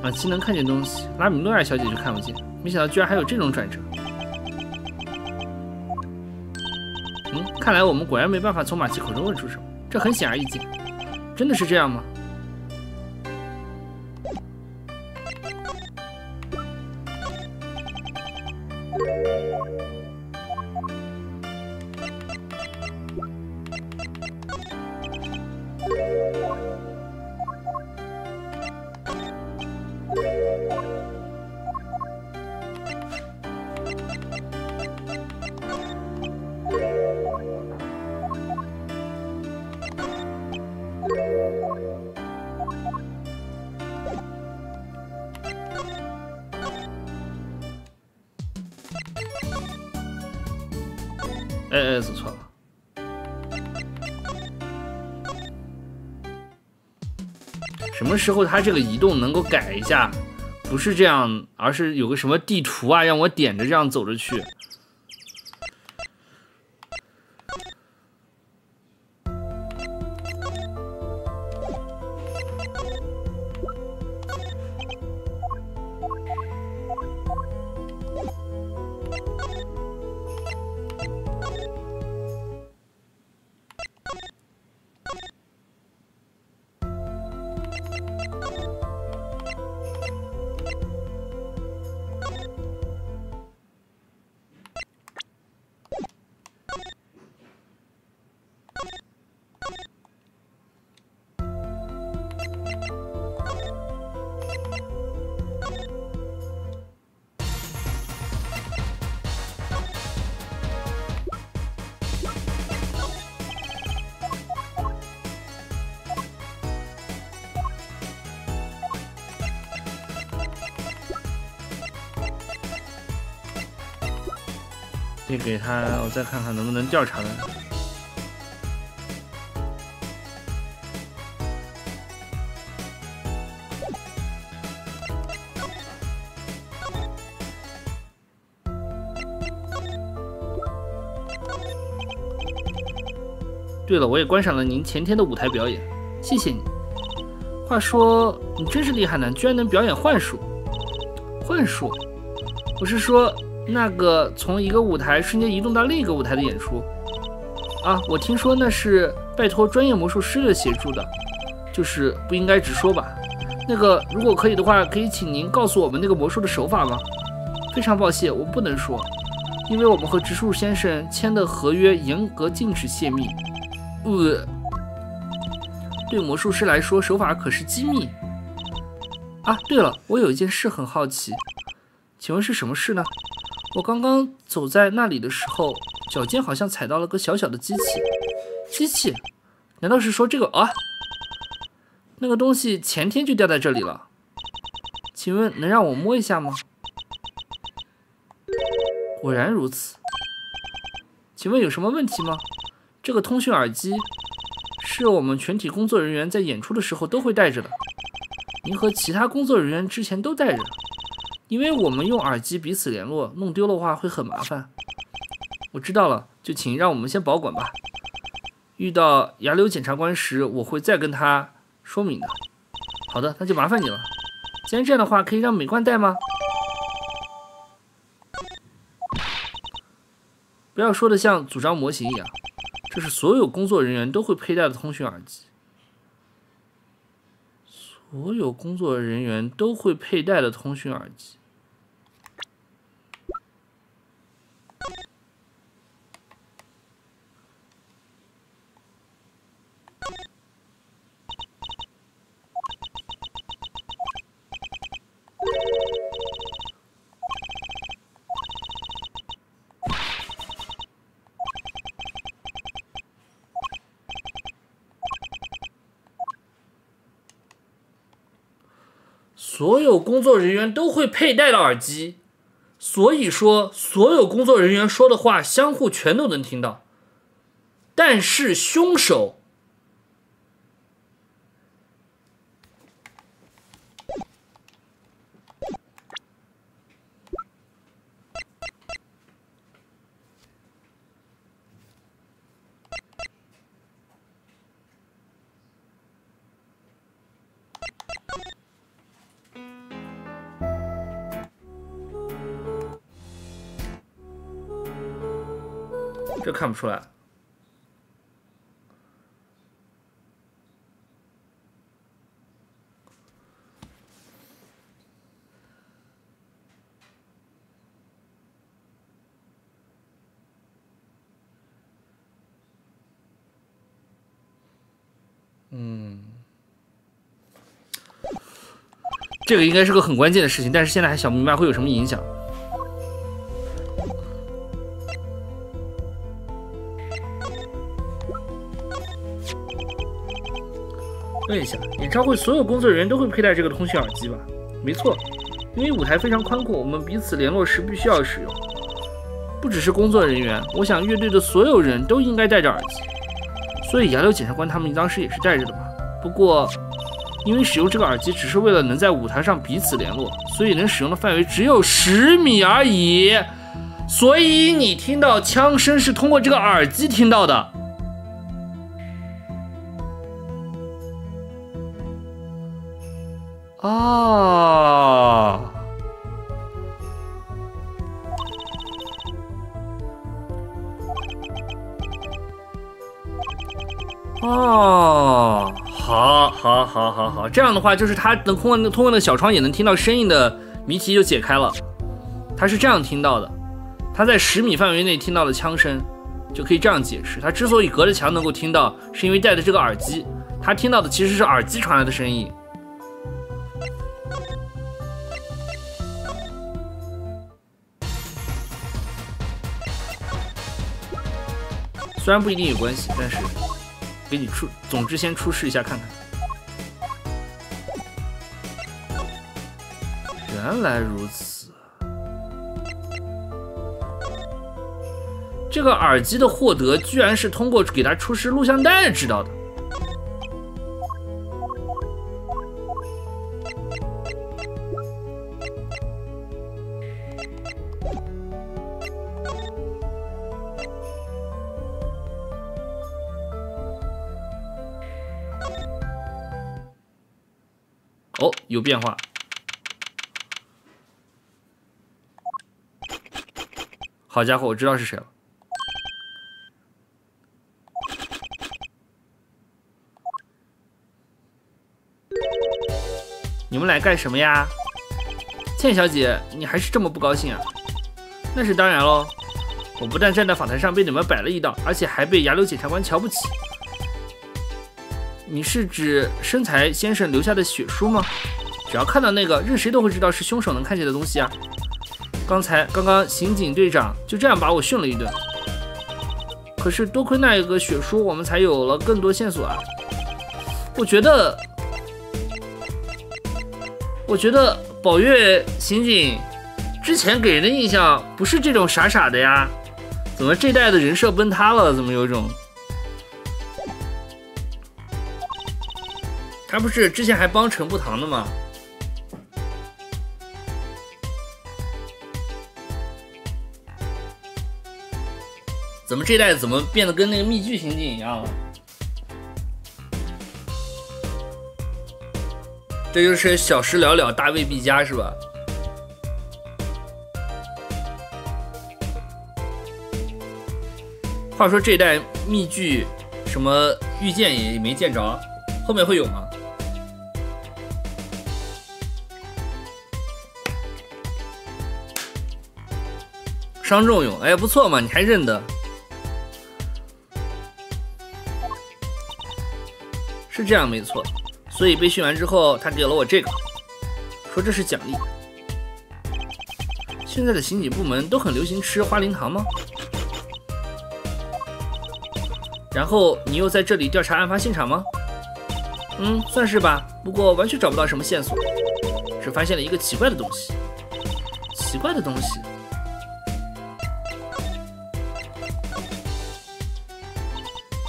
啊，既能看见东西，拉米诺亚小姐就看不见，没想到居然还有这种转折。看来我们果然没办法从马奇口中问出什么，这很显而易见。真的是这样吗？之后，它这个移动能够改一下，不是这样，而是有个什么地图啊，让我点着这样走着去。可以给他，我再看看能不能调查的。对了，我也观赏了您前天的舞台表演，谢谢你。话说，你真是厉害呢，居然能表演幻术。幻术？我是说。那个从一个舞台瞬间移动到另一个舞台的演出，啊，我听说那是拜托专业魔术师的协助的，就是不应该直说吧？那个如果可以的话，可以请您告诉我们那个魔术的手法吗？非常抱歉，我不能说，因为我们和植树先生签的合约严格禁止泄密。呃，对魔术师来说，手法可是机密。啊，对了，我有一件事很好奇，请问是什么事呢？我刚刚走在那里的时候，脚尖好像踩到了个小小的机器。机器？难道是说这个啊？那个东西前天就掉在这里了。请问能让我摸一下吗？果然如此。请问有什么问题吗？这个通讯耳机是我们全体工作人员在演出的时候都会带着的。您和其他工作人员之前都带着，因为我们用耳机彼此联络，弄丢的话会很麻烦。我知道了，就请让我们先保管吧。遇到牙流检察官时，我会再跟他说明的。好的，那就麻烦你了。既然这样的话，可以让美冠戴吗？不要说的像组装模型一样，这是所有工作人员都会佩戴的通讯耳机。所有工作人员都会佩戴的通讯耳机。所有工作人员都会佩戴的耳机，所以说所有工作人员说的话相互全都能听到。但是凶手，看不出来。嗯，这个应该是个很关键的事情，但是现在还想不明白会有什么影响。问一下，演唱会所有工作人员都会佩戴这个通讯耳机吧？没错，因为舞台非常宽阔，我们彼此联络时必须要使用。不只是工作人员，我想乐队的所有人都应该戴着耳机。所以，牙流检察官他们当时也是戴着的吧？不过，因为使用这个耳机只是为了能在舞台上彼此联络，所以能使用的范围只有十米而已。所以你听到枪声是通过这个耳机听到的。啊！哦，好，好，好，好，好，这样的话，就是他能通过通过那小窗也能听到声音的谜题就解开了。他是这样听到的，他在十米范围内听到了枪声，就可以这样解释。他之所以隔着墙能够听到，是因为戴的这个耳机，他听到的其实是耳机传来的声音。虽然不一定有关系，但是。给你出，总之先出示一下看看。原来如此，这个耳机的获得居然是通过给他出示录像带知道的。有变化。好家伙，我知道是谁了。你们来干什么呀？倩小姐，你还是这么不高兴啊？那是当然喽。我不但站在访谈上被你们摆了一道，而且还被牙流检察官瞧不起。你是指身材先生留下的血书吗？只要看到那个任谁都会知道是凶手能看见的东西啊，刚才刚刚刑警队长就这样把我训了一顿。可是多亏那一个血书，我们才有了更多线索啊。我觉得我觉得宝月刑警之前给人的印象不是这种傻傻的呀，怎么这代的人设崩塌了，怎么有种他不是之前还帮陈步堂的吗？怎么这代怎么变得跟那个密剧刑警一样了？这就是小时了了，大未必佳是吧？话说这代密剧什么遇见也没见着，后面会有吗？伤仲永，哎，不错嘛，你还认得。是这样没错，所以被训完之后，他给了我这个，说这是奖励。现在的刑警部门都很流行吃花灵糖吗？然后你又在这里调查案发现场吗？嗯，算是吧，不过完全找不到什么线索，只发现了一个奇怪的东西。奇怪的东西？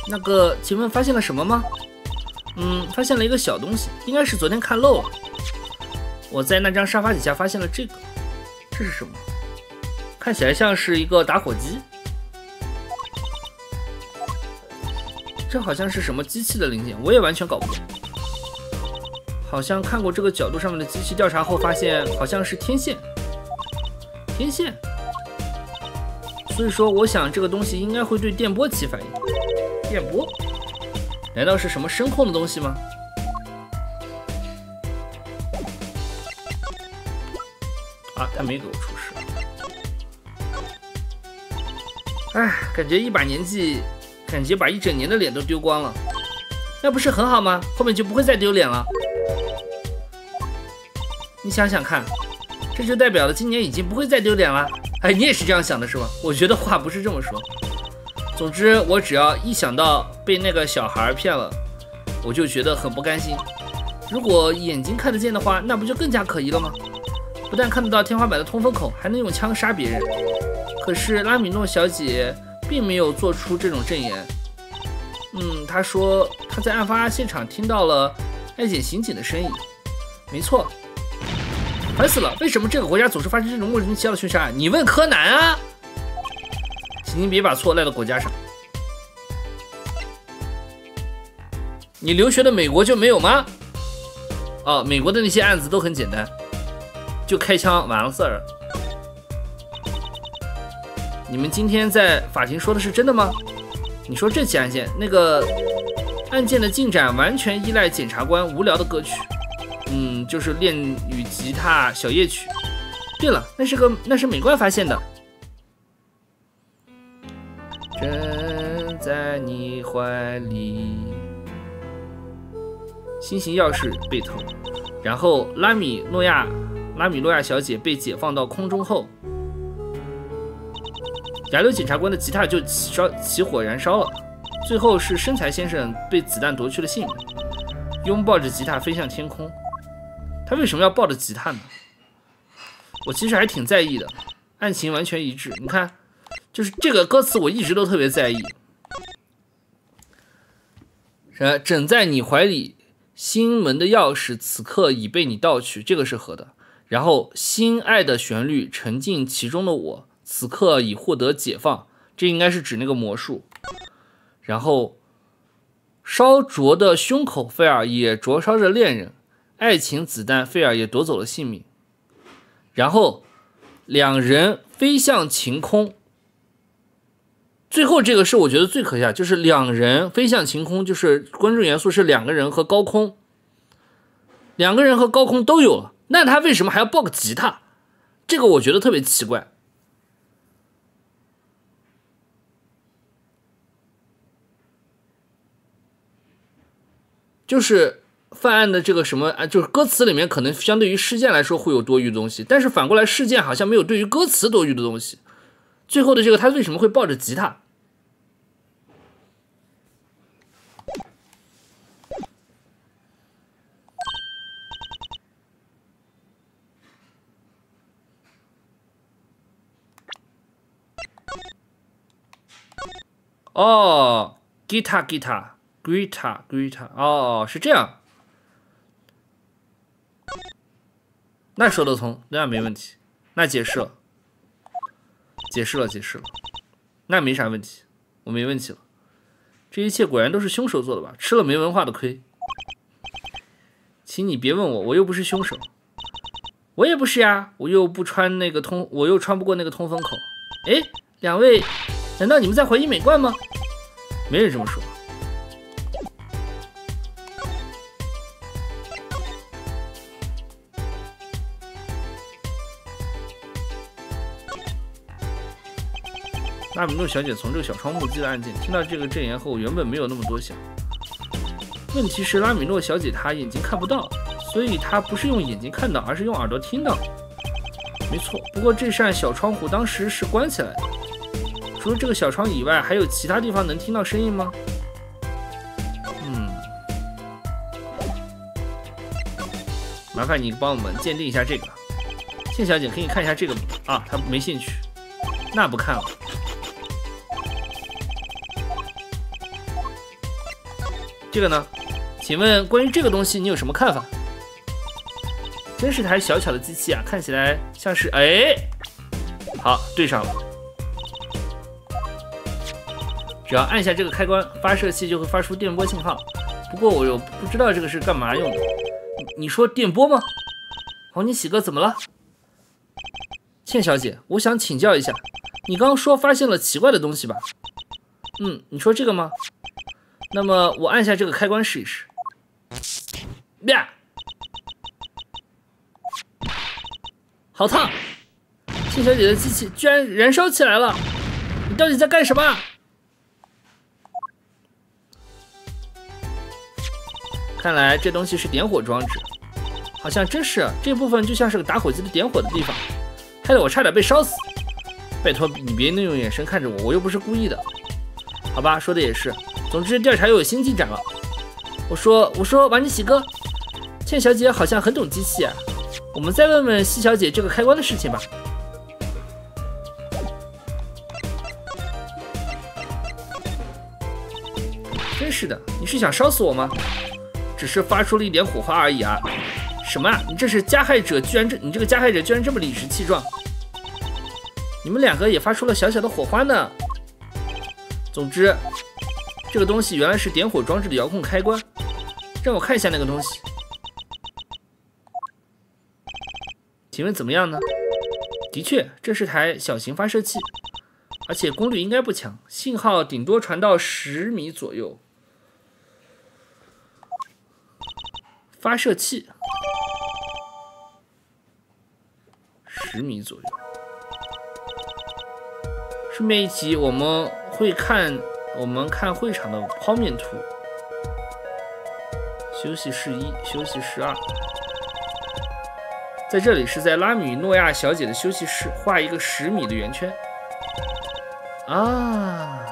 那个，请问发现了什么吗？嗯，发现了一个小东西，应该是昨天看漏了。我在那张沙发底下发现了这个，这是什么？看起来像是一个打火机。这好像是什么机器的零件，我也完全搞不懂。好像看过这个角度上面的机器，调查后发现好像是天线。天线。所以说，我想这个东西应该会对电波起反应。电波。难道是什么声控的东西吗？啊，他没给我出示。哎，感觉一把年纪，感觉把一整年的脸都丢光了。那不是很好吗？后面就不会再丢脸了。你想想看，这就代表了今年已经不会再丢脸了。哎，你也是这样想的是吧？我觉得话不是这么说。总之，我只要一想到被那个小孩骗了，我就觉得很不甘心。如果眼睛看得见的话，那不就更加可疑了吗？不但看得到天花板的通风口，还能用枪杀别人。可是拉米诺小姐并没有做出这种证言。嗯，她说她在案发现场听到了爱检刑警的声音。没错，烦死了！为什么这个国家总是发生这种莫名其妙的凶杀案？你问柯南啊！请您别把错赖到国家上。你留学的美国就没有吗？哦，美国的那些案子都很简单，就开枪完了事儿。你们今天在法庭说的是真的吗？你说这起案件，那个案件的进展完全依赖检察官无聊的歌曲，嗯，就是恋与吉他小夜曲。对了，那是个那是美冠发现的。枕在你怀里，新型钥匙被偷，然后拉米诺亚拉米诺亚小姐被解放到空中后，亚流检察官的吉他就起烧起火燃烧了，最后是身材先生被子弹夺去了性命，拥抱着吉他飞向天空。他为什么要抱着吉他呢？我其实还挺在意的，案情完全一致，你看。就是这个歌词，我一直都特别在意。呃，枕在你怀里，心门的钥匙此刻已被你盗取，这个是合的。然后，心爱的旋律，沉浸其中的我，此刻已获得解放，这应该是指那个魔术。然后，烧灼的胸口，菲尔也灼烧着恋人，爱情子弹，菲尔也夺走了性命。然后，两人飞向晴空。最后这个是我觉得最可笑，就是两人飞向晴空，就是关注元素是两个人和高空，两个人和高空都有了，那他为什么还要抱个吉他？这个我觉得特别奇怪。就是犯案的这个什么啊，就是歌词里面可能相对于事件来说会有多余的东西，但是反过来事件好像没有对于歌词多余的东西。最后的这个他为什么会抱着吉他？哦 guitar guitar guitar guitar 哦是这样。那说得通那没问题那解释了。解释了，解释了，那没啥问题，我没问题了。这一切果然都是凶手做的吧？吃了没文化的亏。请你别问我，我又不是凶手，我也不是呀，我又不穿那个通，我又穿不过那个通风口。哎，两位，难道你们在怀疑美冠吗？没人这么说。拉米诺小姐从这个小窗目击的案件，听到这个证言后，原本没有那么多想。问题是拉米诺小姐她眼睛看不到，所以她不是用眼睛看到，而是用耳朵听到。没错，不过这扇小窗户当时是关起来的。除了这个小窗以外，还有其他地方能听到声音吗？嗯，麻烦你帮我们鉴定一下这个。谢小姐可以看一下这个？啊，她没兴趣，那不看了。这个呢？请问关于这个东西你有什么看法？真是台小巧的机器啊，看起来像是……哎，好，对上了。只要按下这个开关，发射器就会发出电波信号。不过我又不知道这个是干嘛用的。你说电波吗？黄金喜哥怎么了？倩小姐，我想请教一下，你刚刚说发现了奇怪的东西吧？嗯，你说这个吗？那么我按下这个开关试一试。呀，好烫！谢小姐的机器居然燃烧起来了，你到底在干什么？看来这东西是点火装置，好像真是这部分就像是个打火机的点火的地方，害得我差点被烧死。拜托你别那种眼神看着我，我又不是故意的。好吧，说的也是。总之，调查又有新进展了。我说，我说，瓦尼喜哥，倩小姐好像很懂机器啊。我们再问问西小姐这个开关的事情吧。真是的，你是想烧死我吗？只是发出了一点火花而已啊。什么啊？你这是加害者，居然这你这个加害者居然这么理直气壮。你们两个也发出了小小的火花呢。总之。这个东西原来是点火装置的遥控开关，让我看一下那个东西。请问怎么样呢？的确，这是台小型发射器，而且功率应该不强，信号顶多传到十米左右。发射器，十米左右。顺便一提，我们会看。我们看会场的剖面图。休息室一，休息室二，在这里是在拉米诺亚小姐的休息室，画一个十米的圆圈。啊，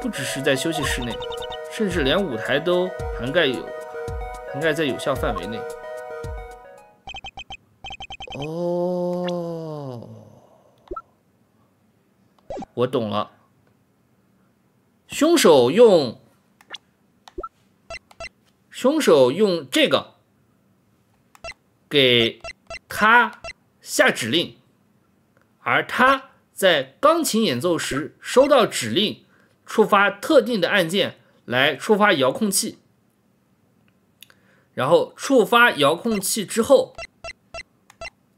不只是在休息室内，甚至连舞台都涵盖有，涵盖在有效范围内。哦，我懂了。凶手用凶手用这个给他下指令，而他在钢琴演奏时收到指令，触发特定的按键来触发遥控器，然后触发遥控器之后，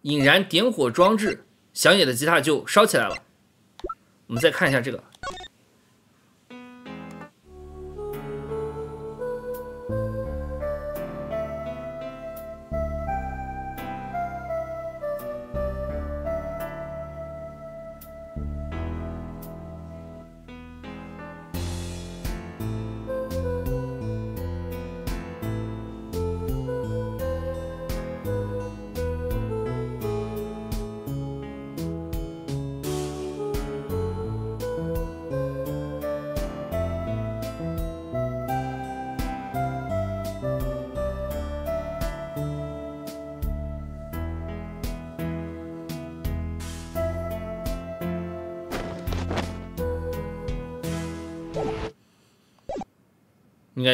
引燃点火装置，响野的吉他就烧起来了。我们再看一下这个。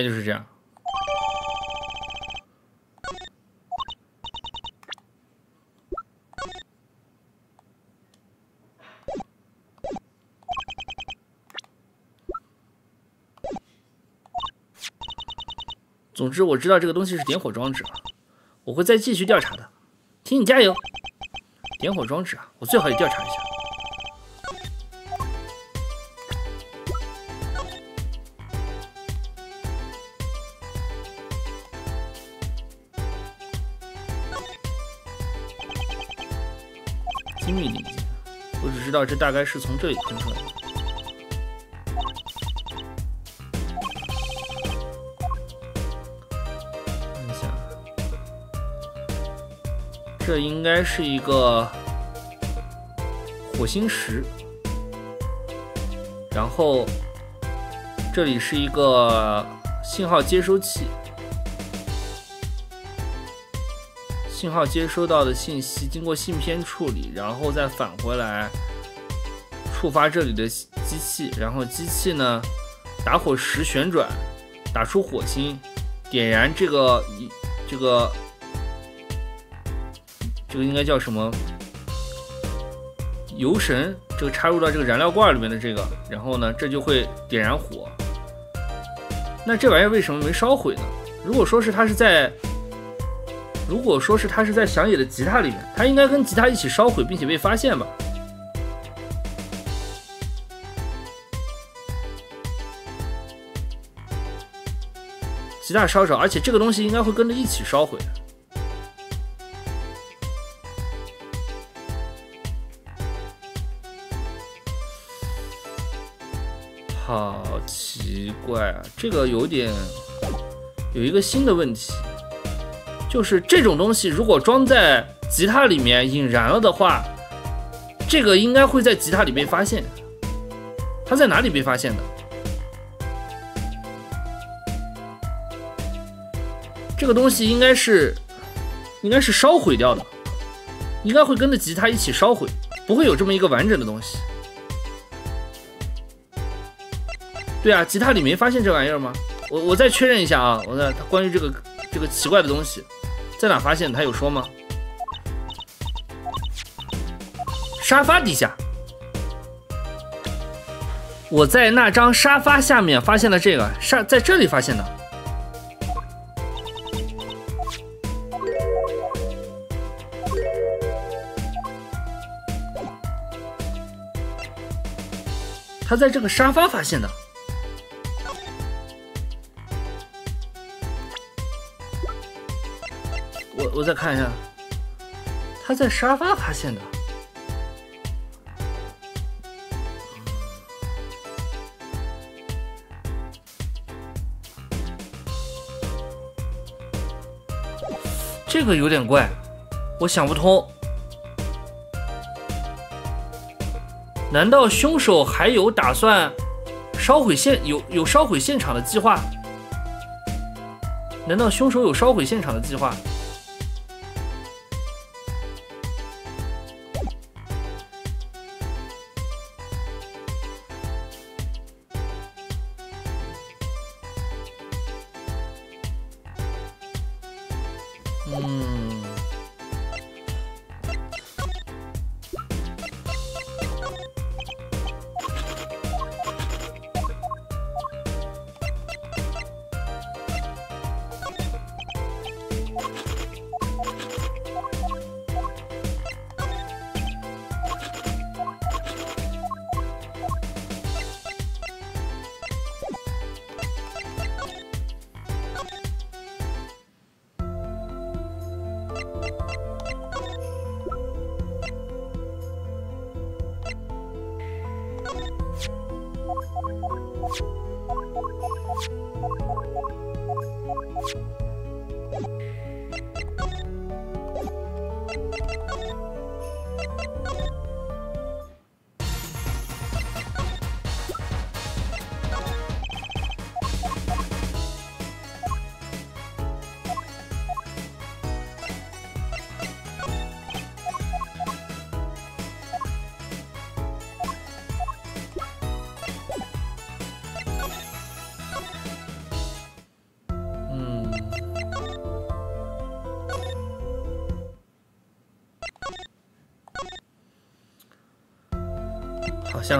就是这样。总之，我知道这个东西是点火装置，我会再继续调查的。请你加油！点火装置啊，我最好也调查一下。这大概是从这里喷出来的。看一下，这应该是一个火星石，然后这里是一个信号接收器。信号接收到的信息经过信片处理，然后再返回来触发这里的机器，然后机器呢打火石旋转，打出火星，点燃这个一这个这个应该叫什么油绳？这个插入到这个燃料罐里面的这个，然后呢这就会点燃火。那这玩意儿为什么没烧毁呢？如果说是它是在如果说是它是在响野的吉他里面，它应该跟吉他一起烧毁，并且被发现吧？吉他烧着，而且这个东西应该会跟着一起烧毁。好奇怪啊！这个有点有一个新的问题。就是这种东西，如果装在吉他里面引燃了的话，这个应该会在吉他里被发现。它在哪里被发现的？个东西应该是，应该是烧毁掉的，应该会跟着吉他一起烧毁，不会有这么一个完整的东西。对啊，吉他里没发现这玩意儿吗？我我再确认一下啊，我再关于这个这个奇怪的东西。在哪发现？他有说吗？沙发底下，我在那张沙发下面发现了这个沙，在这里发现的。他在这个沙发发现的。我我再看一下，他在沙发发现的。这个有点怪，我想不通。难道凶手还有打算烧毁现有有烧毁现场的计划？难道凶手有烧毁现场的计划？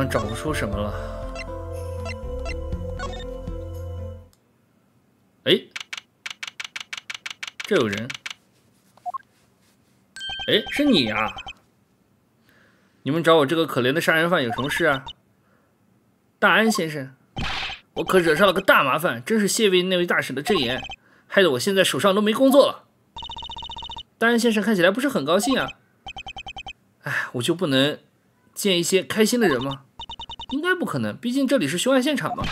找不出什么了。哎，这有人。哎，是你呀！你们找我这个可怜的杀人犯有什么事啊？大安先生，我可惹上了个大麻烦，真是谢为那位大婶的正言，害得我现在手上都没工作了。大安先生看起来不是很高兴啊。哎，我就不能见一些开心的人吗？应该不可能，毕竟这里是凶案现场嘛。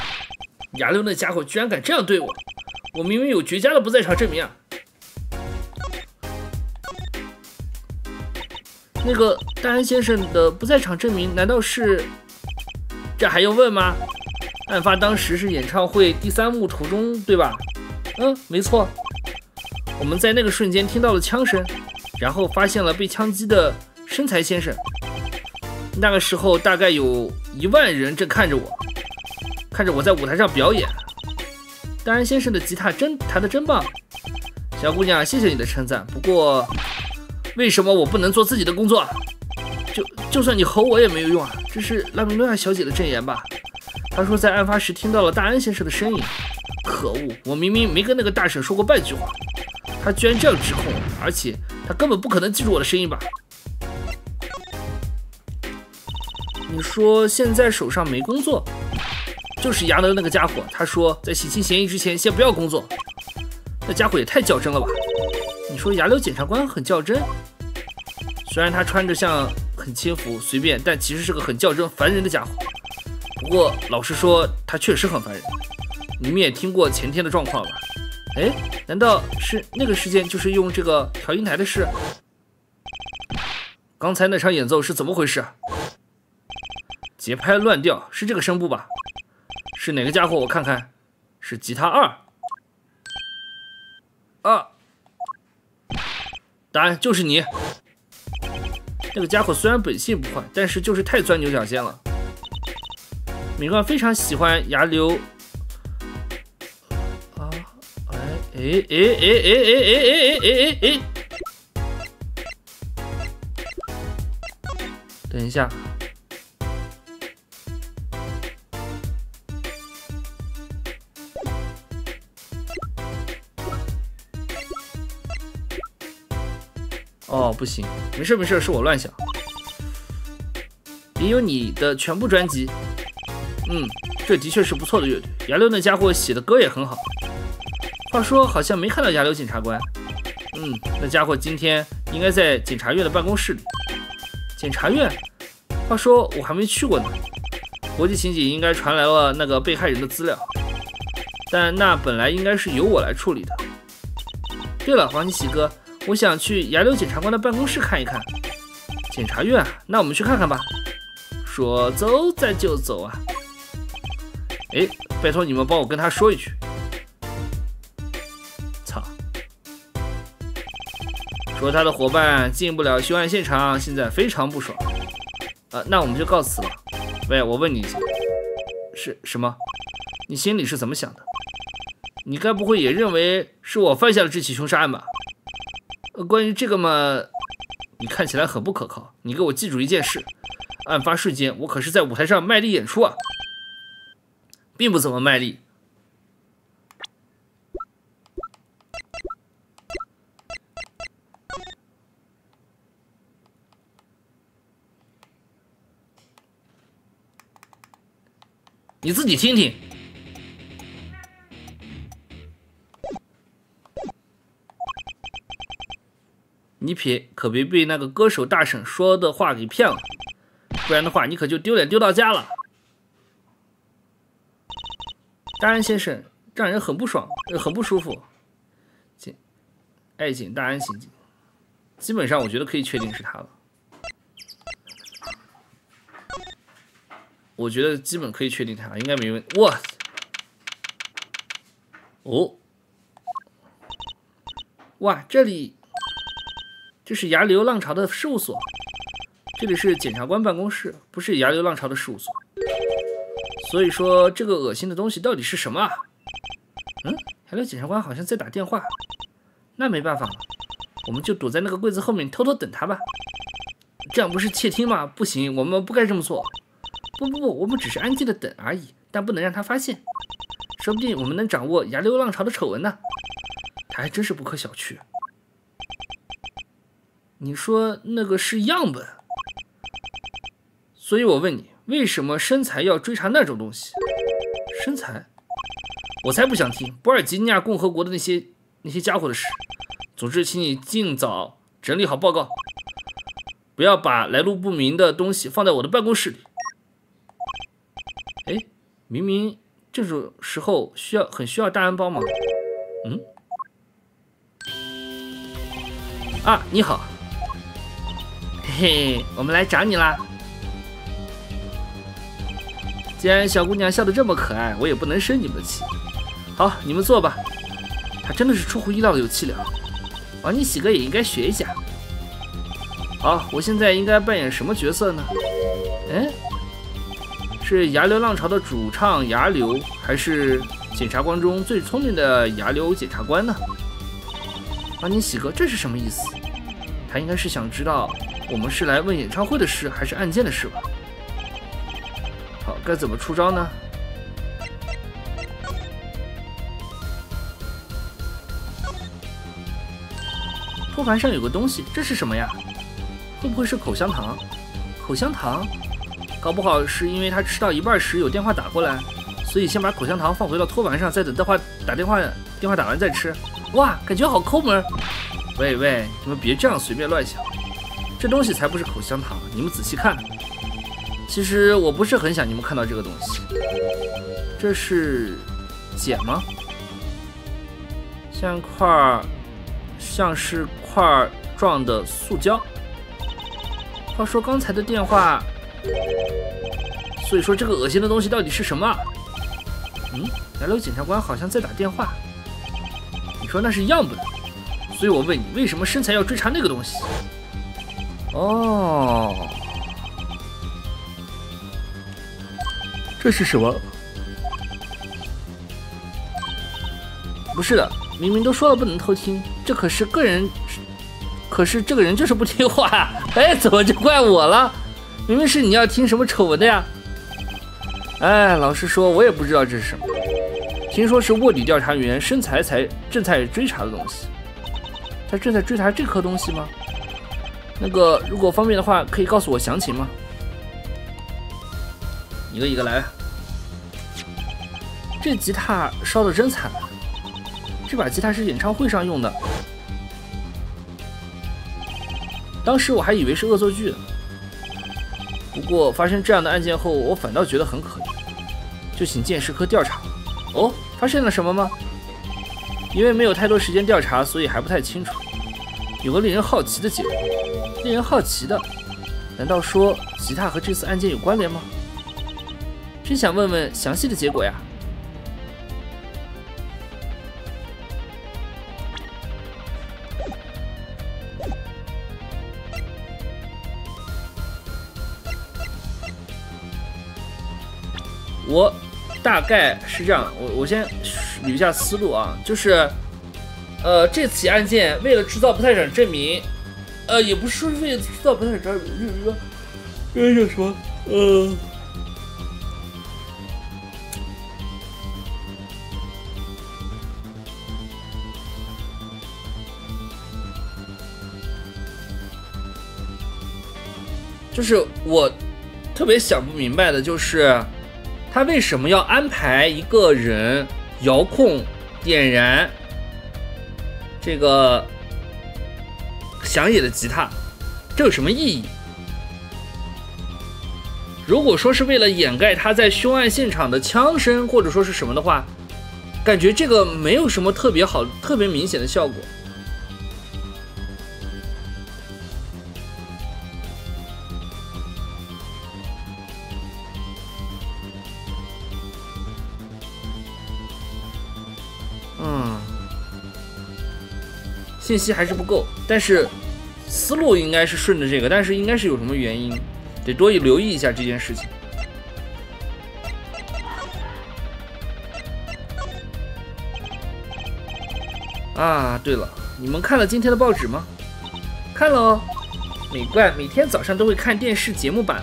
牙溜那家伙居然敢这样对我，我明明有绝佳的不在场证明啊！那个大安先生的不在场证明难道是？这还用问吗？案发当时是演唱会第三幕途中，对吧？嗯，没错。我们在那个瞬间听到了枪声，然后发现了被枪击的身材先生。那个时候大概有一万人正看着我，看着我在舞台上表演。大安先生的吉他真弹得真棒，小姑娘，谢谢你的称赞。不过，为什么我不能做自己的工作？就就算你吼我也没有用啊！这是拉米诺亚小姐的证言吧？她说在案发时听到了大安先生的声音。可恶，我明明没跟那个大婶说过半句话，她居然这样指控我，而且她根本不可能记住我的声音吧？你说现在手上没工作，就是牙的那个家伙。他说在洗清嫌疑之前，先不要工作。那家伙也太较真了吧？你说牙流检察官很较真，虽然他穿着像很轻浮随便，但其实是个很较真烦人的家伙。不过老实说，他确实很烦人。你们也听过前天的状况吧？哎，难道是那个事件就是用这个调音台的事？刚才那场演奏是怎么回事？节拍乱掉，是这个声部吧？是哪个家伙？我看看，是吉他二。啊，答案就是你。那个家伙虽然本性不坏，但是就是太钻牛角尖了。美冠非常喜欢牙流。啊，哎哎哎哎哎哎哎哎哎哎！等一下。哦，不行，没事没事，是我乱想。也有你的全部专辑，嗯，这的确是不错的乐队。牙流那家伙写的歌也很好。话说，好像没看到牙流检察官。嗯，那家伙今天应该在检察院的办公室里。检察院？话说我还没去过呢。国际刑警应该传来了那个被害人的资料，但那本来应该是由我来处理的。对了，黄金喜哥。我想去牙流检察官的办公室看一看。检察院，那我们去看看吧。说走咱就走啊！哎，拜托你们帮我跟他说一句。操！说他的伙伴进不了凶案现场，现在非常不爽。呃，那我们就告辞了。喂，我问你一下，是什么？你心里是怎么想的？你该不会也认为是我犯下了这起凶杀案吧？关于这个嘛，你看起来很不可靠。你给我记住一件事：案发瞬间，我可是在舞台上卖力演出啊，并不怎么卖力。你自己听听。你别可别被那个歌手大婶说的话给骗了，不然的话你可就丢脸丢到家了。大安先生让人很不爽，呃很不舒服。警，爱警大安刑警，基本上我觉得可以确定是他了。我觉得基本可以确定他应该没问题。哇，哦，哇，这里。这是牙流浪潮的事务所，这里是检察官办公室，不是牙流浪潮的事务所。所以说，这个恶心的东西到底是什么啊？嗯，牙流检察官好像在打电话，那没办法了，我们就躲在那个柜子后面偷偷等他吧。这样不是窃听吗？不行，我们不该这么做。不不不，我们只是安静的等而已，但不能让他发现。说不定我们能掌握牙流浪潮的丑闻呢。他还真是不可小觑。你说那个是样本，所以我问你，为什么身材要追查那种东西？身材？我才不想听波尔吉尼亚共和国的那些那些家伙的事。总之，请你尽早整理好报告，不要把来路不明的东西放在我的办公室里。哎，明明这种时候需要很需要大人帮忙。嗯？啊，你好。嘿嘿，我们来找你啦。既然小姑娘笑得这么可爱，我也不能生你们的气。好，你们坐吧。她真的是出乎意料的有气量。王你喜哥也应该学一下。好，我现在应该扮演什么角色呢？哎，是牙流浪潮的主唱牙流，还是检察官中最聪明的牙流检察官呢？王你喜哥，这是什么意思？他应该是想知道我们是来问演唱会的事，还是案件的事吧？好，该怎么出招呢？托盘上有个东西，这是什么呀？会不会是口香糖？口香糖？搞不好是因为他吃到一半时有电话打过来，所以先把口香糖放回到托盘上，再等电话打电话，电话打完再吃。哇，感觉好抠门！喂喂，你们别这样随便乱想，这东西才不是口香糖，你们仔细看。其实我不是很想你们看到这个东西，这是碱吗？像块儿。像是块状的塑胶。话说刚才的电话，所以说这个恶心的东西到底是什么？嗯，来了，检察官好像在打电话。你说那是样本，所以我问你，为什么身材要追查那个东西？哦，这是什么？不是的。明明都说了不能偷听，这可是个人，可是这个人就是不听话！哎，怎么就怪我了？明明是你要听什么丑闻的呀？哎，老实说，我也不知道这是什么。听说是卧底调查员身材才正在追查的东西。他正在追查这颗东西吗？那个，如果方便的话，可以告诉我详情吗？一个一个来。这吉他烧的真惨。这把吉他是演唱会上用的，当时我还以为是恶作剧。不过发生这样的案件后，我反倒觉得很可疑，就请鉴识科调查。哦，发现了什么吗？因为没有太多时间调查，所以还不太清楚。有个令人好奇的结果，令人好奇的，难道说吉他和这次案件有关联吗？真想问问详细的结果呀。我大概是这样，我我先捋一下思路啊，就是，呃，这起案件为了制造不在场证明，呃，也不是说是为了制造不在场证明，就是说，那叫什么？呃，就是我特别想不明白的，就是。他为什么要安排一个人遥控点燃这个响野的吉他？这有什么意义？如果说是为了掩盖他在凶案现场的枪声，或者说是什么的话，感觉这个没有什么特别好、特别明显的效果。信息还是不够，但是思路应该是顺着这个，但是应该是有什么原因，得多留意一下这件事情。啊，对了，你们看了今天的报纸吗？看了哦，美怪每天早上都会看电视节目版，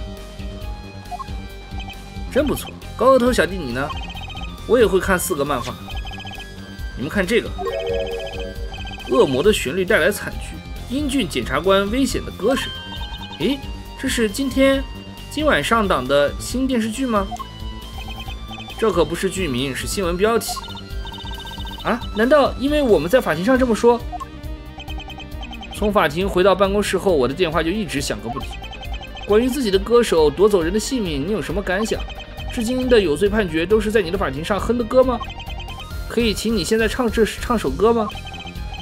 真不错。高额头小弟你呢？我也会看四个漫画，你们看这个。恶魔的旋律带来惨剧，英俊检察官危险的歌声。诶，这是今天今晚上档的新电视剧吗？这可不是剧名，是新闻标题。啊？难道因为我们在法庭上这么说？从法庭回到办公室后，我的电话就一直响个不停。关于自己的歌手夺走人的性命，你有什么感想？至今的有罪判决都是在你的法庭上哼的歌吗？可以请你现在唱这唱首歌吗？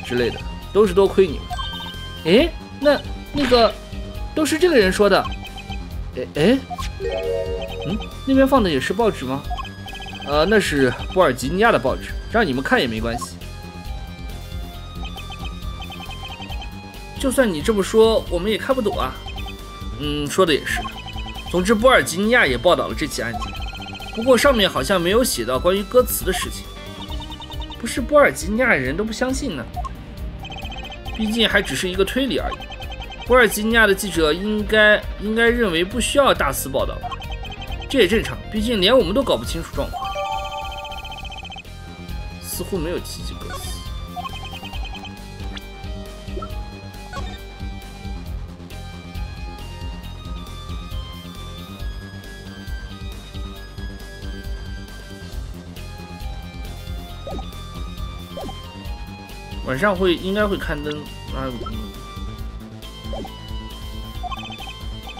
之类的，都是多亏你们。哎，那那个都是这个人说的。哎哎，嗯，那边放的也是报纸吗？呃，那是波尔吉尼亚的报纸，让你们看也没关系。就算你这么说，我们也看不懂啊。嗯，说的也是。总之，波尔吉尼亚也报道了这起案件，不过上面好像没有写到关于歌词的事情。不是波尔吉尼亚人都不相信呢？毕竟还只是一个推理而已。波尔吉尼亚的记者应该应该认为不需要大肆报道吧？这也正常，毕竟连我们都搞不清楚状况。似乎没有提及歌词。晚上会应该会刊登啊，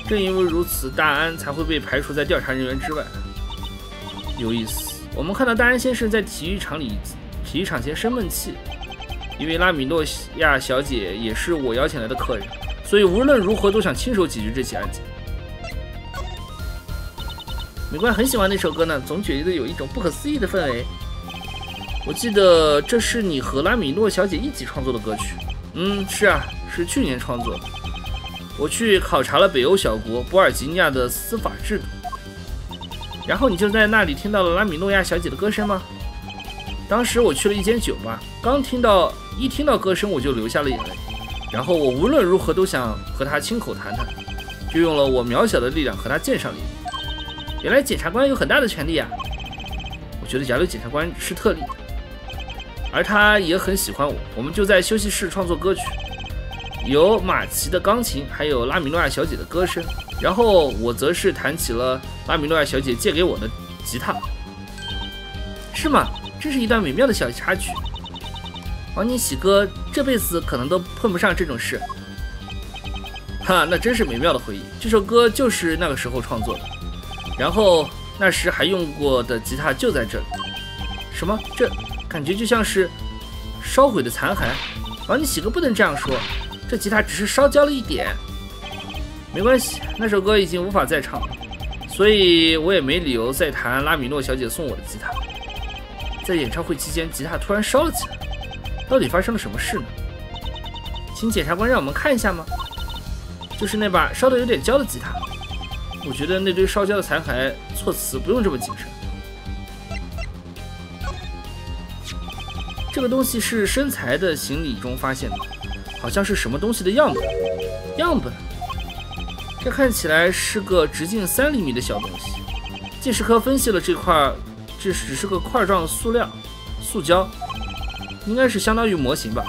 正因为如此，大安才会被排除在调查人员之外。有意思，我们看到大安先生在体育场里，体育场前生闷气，因为拉米诺西亚小姐也是我邀请来的客人，所以无论如何都想亲手解决这起案件。美冠很喜欢那首歌呢，总觉得有一种不可思议的氛围。我记得这是你和拉米诺小姐一起创作的歌曲。嗯，是啊，是去年创作的。我去考察了北欧小国波尔吉尼亚的司法制度，然后你就在那里听到了拉米诺亚小姐的歌声吗？当时我去了一间酒吧，刚听到一听到歌声我就流下了眼泪，然后我无论如何都想和她亲口谈谈，就用了我渺小的力量和她见上了一面。原来检察官有很大的权利啊！我觉得亚流检察官是特例。而他也很喜欢我，我们就在休息室创作歌曲，有马奇的钢琴，还有拉米诺亚小姐的歌声，然后我则是弹起了拉米诺亚小姐借给我的吉他，是吗？这是一段美妙的小插曲。王尼喜哥这辈子可能都碰不上这种事，哈，那真是美妙的回忆。这首歌就是那个时候创作的，然后那时还用过的吉他就在这里。什么？这？感觉就像是烧毁的残骸，王尼喜哥不能这样说，这吉他只是烧焦了一点，没关系，那首歌已经无法再唱了，所以我也没理由再弹拉米诺小姐送我的吉他。在演唱会期间，吉他突然烧了起来，到底发生了什么事呢？请检察官让我们看一下吗？就是那把烧得有点焦的吉他，我觉得那堆烧焦的残骸，措辞不用这么谨慎。这个东西是身材的行李中发现的，好像是什么东西的样本。样本，这看起来是个直径三厘米的小东西。鉴识科分析了这块，这只是个块状塑料，塑胶，应该是相当于模型吧。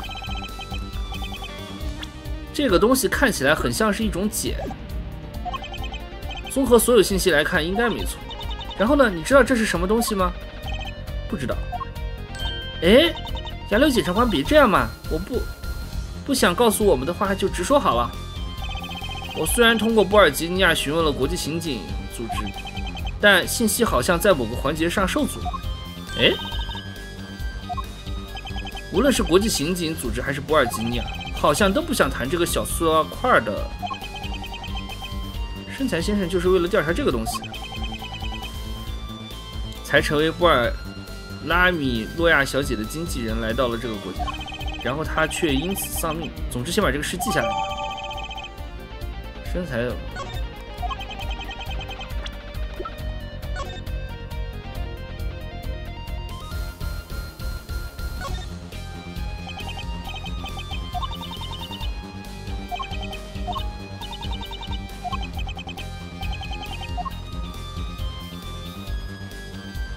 这个东西看起来很像是一种碱。综合所有信息来看，应该没错。然后呢？你知道这是什么东西吗？不知道。哎。杨柳检察官，别这样嘛！我不不想告诉我们的话，就直说好了。我虽然通过波尔吉尼亚询问了国际刑警组织，但信息好像在某个环节上受阻。哎，无论是国际刑警组织还是波尔吉尼亚，好像都不想谈这个小塑料块的。身材先生就是为了调查这个东西，才成为波尔。拉米洛亚小姐的经纪人来到了这个国家，然后他却因此丧命。总之，先把这个事记下来吧。身材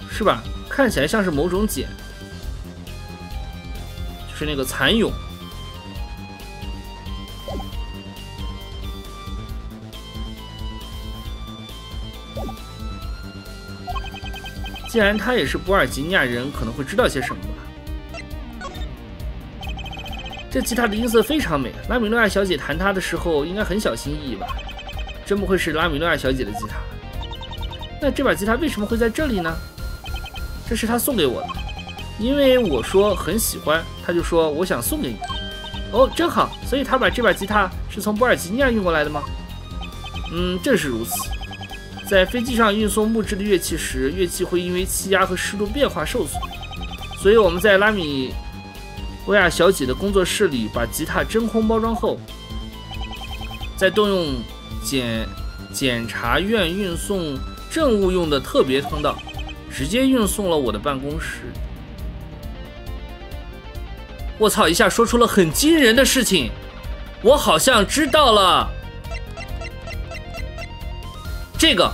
是吧？看起来像是某种茧，就是那个蚕蛹。既然他也是博尔吉尼亚人，可能会知道些什么吧。这吉他的音色非常美，拉米诺亚小姐弹它的时候应该很小心翼翼吧？真不愧是拉米诺亚小姐的吉他。那这把吉他为什么会在这里呢？这是他送给我的，因为我说很喜欢，他就说我想送给你。哦，真好，所以他把这把吉他是从波尔吉尼亚运过来的吗？嗯，正是如此。在飞机上运送木质的乐器时，乐器会因为气压和湿度变化受损，所以我们在拉米维亚小姐的工作室里把吉他真空包装后，再动用检检察院运送政务用的特别通道，直接运送了我的办公室。我操！一下说出了很惊人的事情，我好像知道了。这个，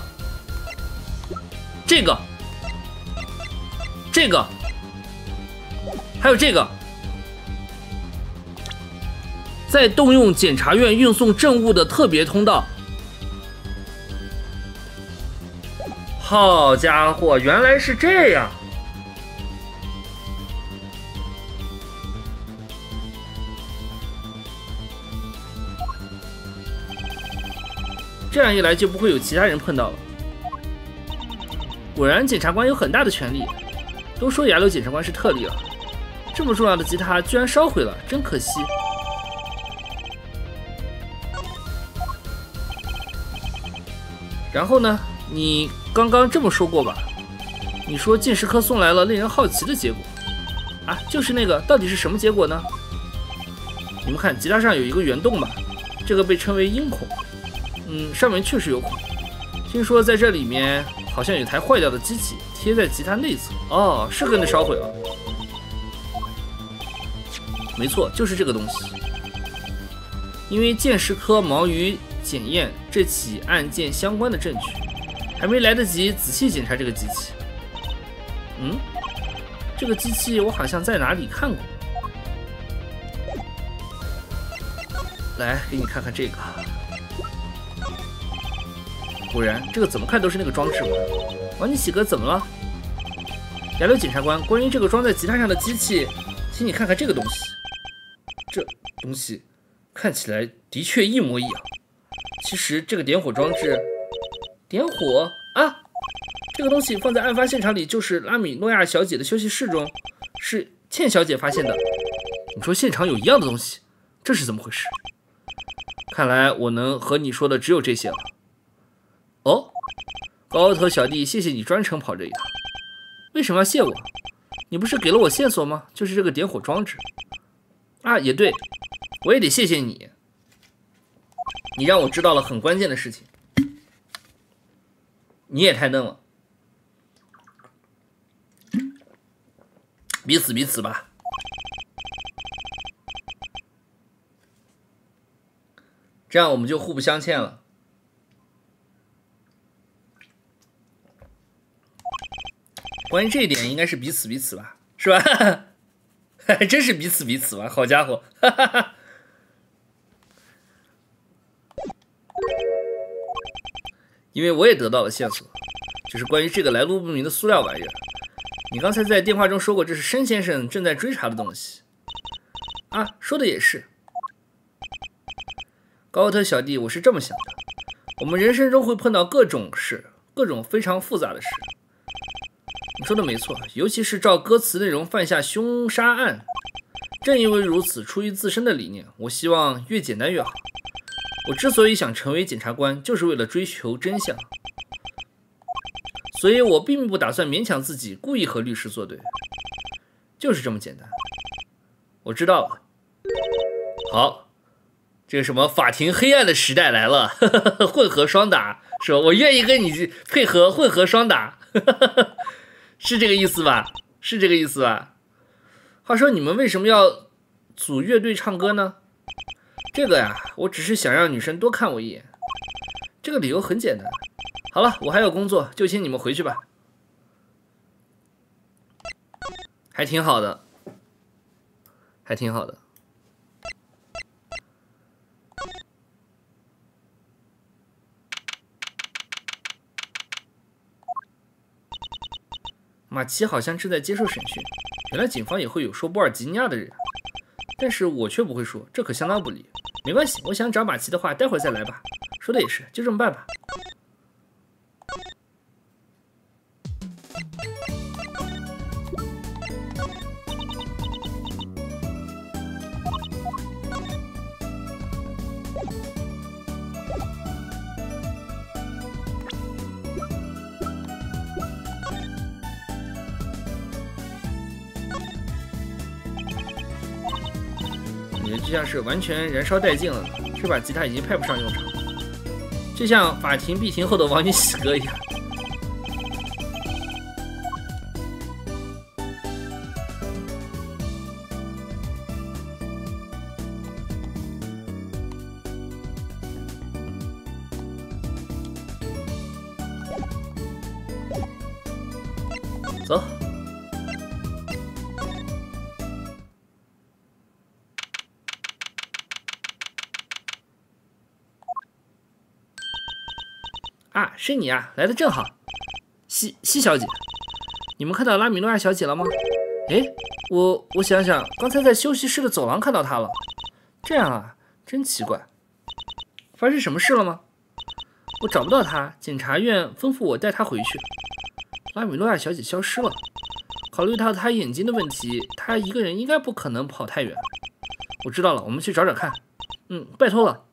这个，这个，还有这个，在动用检察院运送证物的特别通道。好家伙，原来是这样！这样一来就不会有其他人碰到了。果然，检察官有很大的权力。都说牙流检察官是特例了，这么重要的吉他居然烧毁了，真可惜。然后呢？你刚刚这么说过吧？你说鉴识科送来了令人好奇的结果啊，就是那个，到底是什么结果呢？你们看，吉他上有一个圆洞吧？这个被称为音孔。嗯，上面确实有孔。听说在这里面好像有台坏掉的机器贴在吉他内侧。哦，是跟着烧毁了。没错，就是这个东西。因为鉴识科忙于检验这起案件相关的证据，还没来得及仔细检查这个机器。嗯，这个机器我好像在哪里看过。来，给你看看这个。果然，这个怎么看都是那个装置。王尼喜哥怎么了？亚流检察官，关于这个装在吉他上的机器，请你看看这个东西。这东西看起来的确一模一样。其实这个点火装置，点火啊！这个东西放在案发现场里，就是拉米诺亚小姐的休息室中，是茜小姐发现的。你说现场有一样的东西，这是怎么回事？看来我能和你说的只有这些了。哦，高头小弟，谢谢你专程跑这一趟。为什么要谢我？你不是给了我线索吗？就是这个点火装置。啊，也对，我也得谢谢你。你让我知道了很关键的事情。你也太嫩了。彼此彼此吧。这样我们就互不相欠了。关于这一点，应该是彼此彼此吧，是吧？还 真是彼此彼此吧，好家伙！哈哈哈。因为我也得到了线索，就是关于这个来路不明的塑料玩意儿。你刚才在电话中说过，这是申先生正在追查的东西。啊，说的也是。高特小弟，我是这么想的：我们人生中会碰到各种事，各种非常复杂的事。你说的没错，尤其是照歌词内容犯下凶杀案。正因为如此，出于自身的理念，我希望越简单越好。我之所以想成为检察官，就是为了追求真相。所以我并不打算勉强自己，故意和律师作对，就是这么简单。我知道了。好，这个什么法庭黑暗的时代来了，混合双打是吧？我愿意跟你配合混合双打。是这个意思吧？是这个意思吧？话说你们为什么要组乐队唱歌呢？这个呀，我只是想让女生多看我一眼。这个理由很简单。好了，我还有工作，就请你们回去吧。还挺好的，还挺好的。马奇好像正在接受审讯。原来警方也会有说波尔吉尼亚的人，但是我却不会说，这可相当不利。没关系，我想找马奇的话，待会儿再来吧。说的也是，就这么办吧。像是完全燃烧殆尽了，这把吉他已经派不上用场，就像法庭闭庭后的王尼喜哥一样。是你啊，来的正好，西西小姐，你们看到拉米诺亚小姐了吗？哎，我我想想，刚才在休息室的走廊看到她了。这样啊，真奇怪，发生什么事了吗？我找不到她，检察院吩咐我带她回去。拉米诺亚小姐消失了。考虑到她眼睛的问题，她一个人应该不可能跑太远。我知道了，我们去找找看。嗯，拜托了。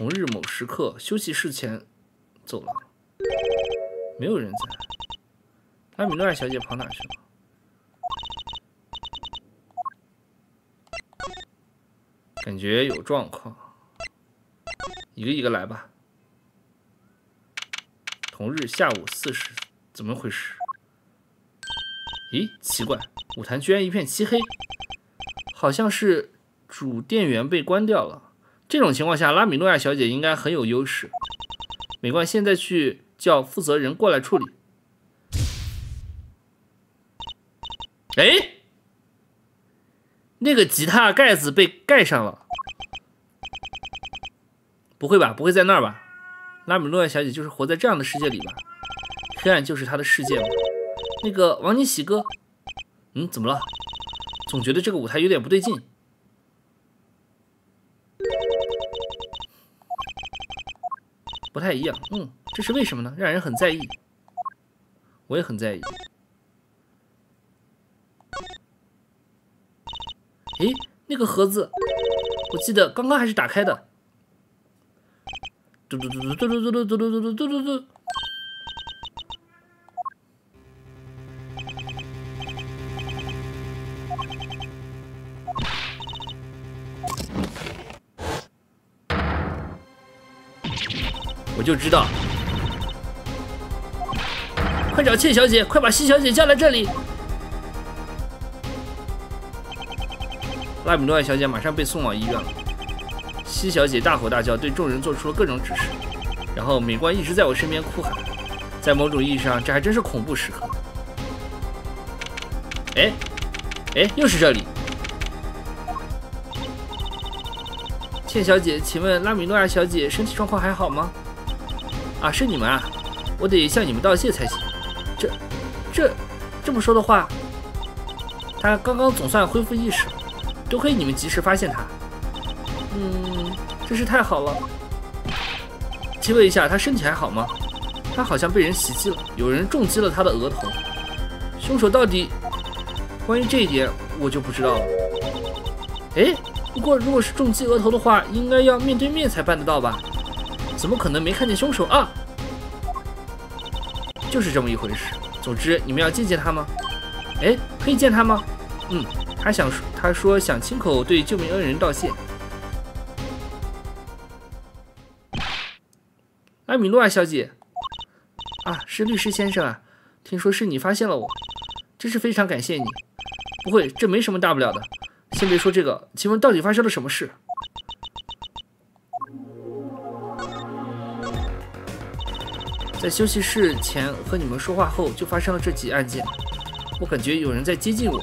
同日某时刻，休息室前走廊，没有人在。拉米诺尔小姐跑哪去了？感觉有状况，一个一个来吧。同日下午四时，怎么回事？咦，奇怪，舞台居然一片漆黑，好像是主电源被关掉了。这种情况下，拉米诺亚小姐应该很有优势。美冠现在去叫负责人过来处理。哎，那个吉他盖子被盖上了，不会吧？不会在那儿吧？拉米诺亚小姐就是活在这样的世界里吧？黑暗就是她的世界吗？那个王尼喜哥，嗯，怎么了？总觉得这个舞台有点不对劲。不太一样，嗯，这是为什么呢？让人很在意，我也很在意。诶，那个盒子，我记得刚刚还是打开的。嘟嘟嘟嘟嘟嘟嘟嘟嘟嘟嘟嘟嘟。我就知道，快找倩小姐，快把西小姐叫来这里。拉米诺亚小姐马上被送往医院了。西小姐大吼大叫，对众人做出了各种指示。然后美冠一直在我身边哭喊，在某种意义上，这还真是恐怖时刻。哎，哎，又是这里。倩小姐，请问拉米诺亚小姐身体状况还好吗？啊，是你们啊！我得向你们道谢才行。这、这、这么说的话，他刚刚总算恢复意识了，多亏你们及时发现他。嗯，真是太好了。请问一下，他身体还好吗？他好像被人袭击了，有人重击了他的额头。凶手到底……关于这一点，我就不知道了。哎，不过如果是重击额头的话，应该要面对面才办得到吧？怎么可能没看见凶手啊？就是这么一回事。总之，你们要见见他吗？哎，可以见他吗？嗯，他想说，他说想亲口对救命恩人道谢。艾米诺亚小姐，啊，是律师先生啊，听说是你发现了我，真是非常感谢你。不会，这没什么大不了的。先别说这个，请问到底发生了什么事？在休息室前和你们说话后，就发生了这起案件。我感觉有人在接近我。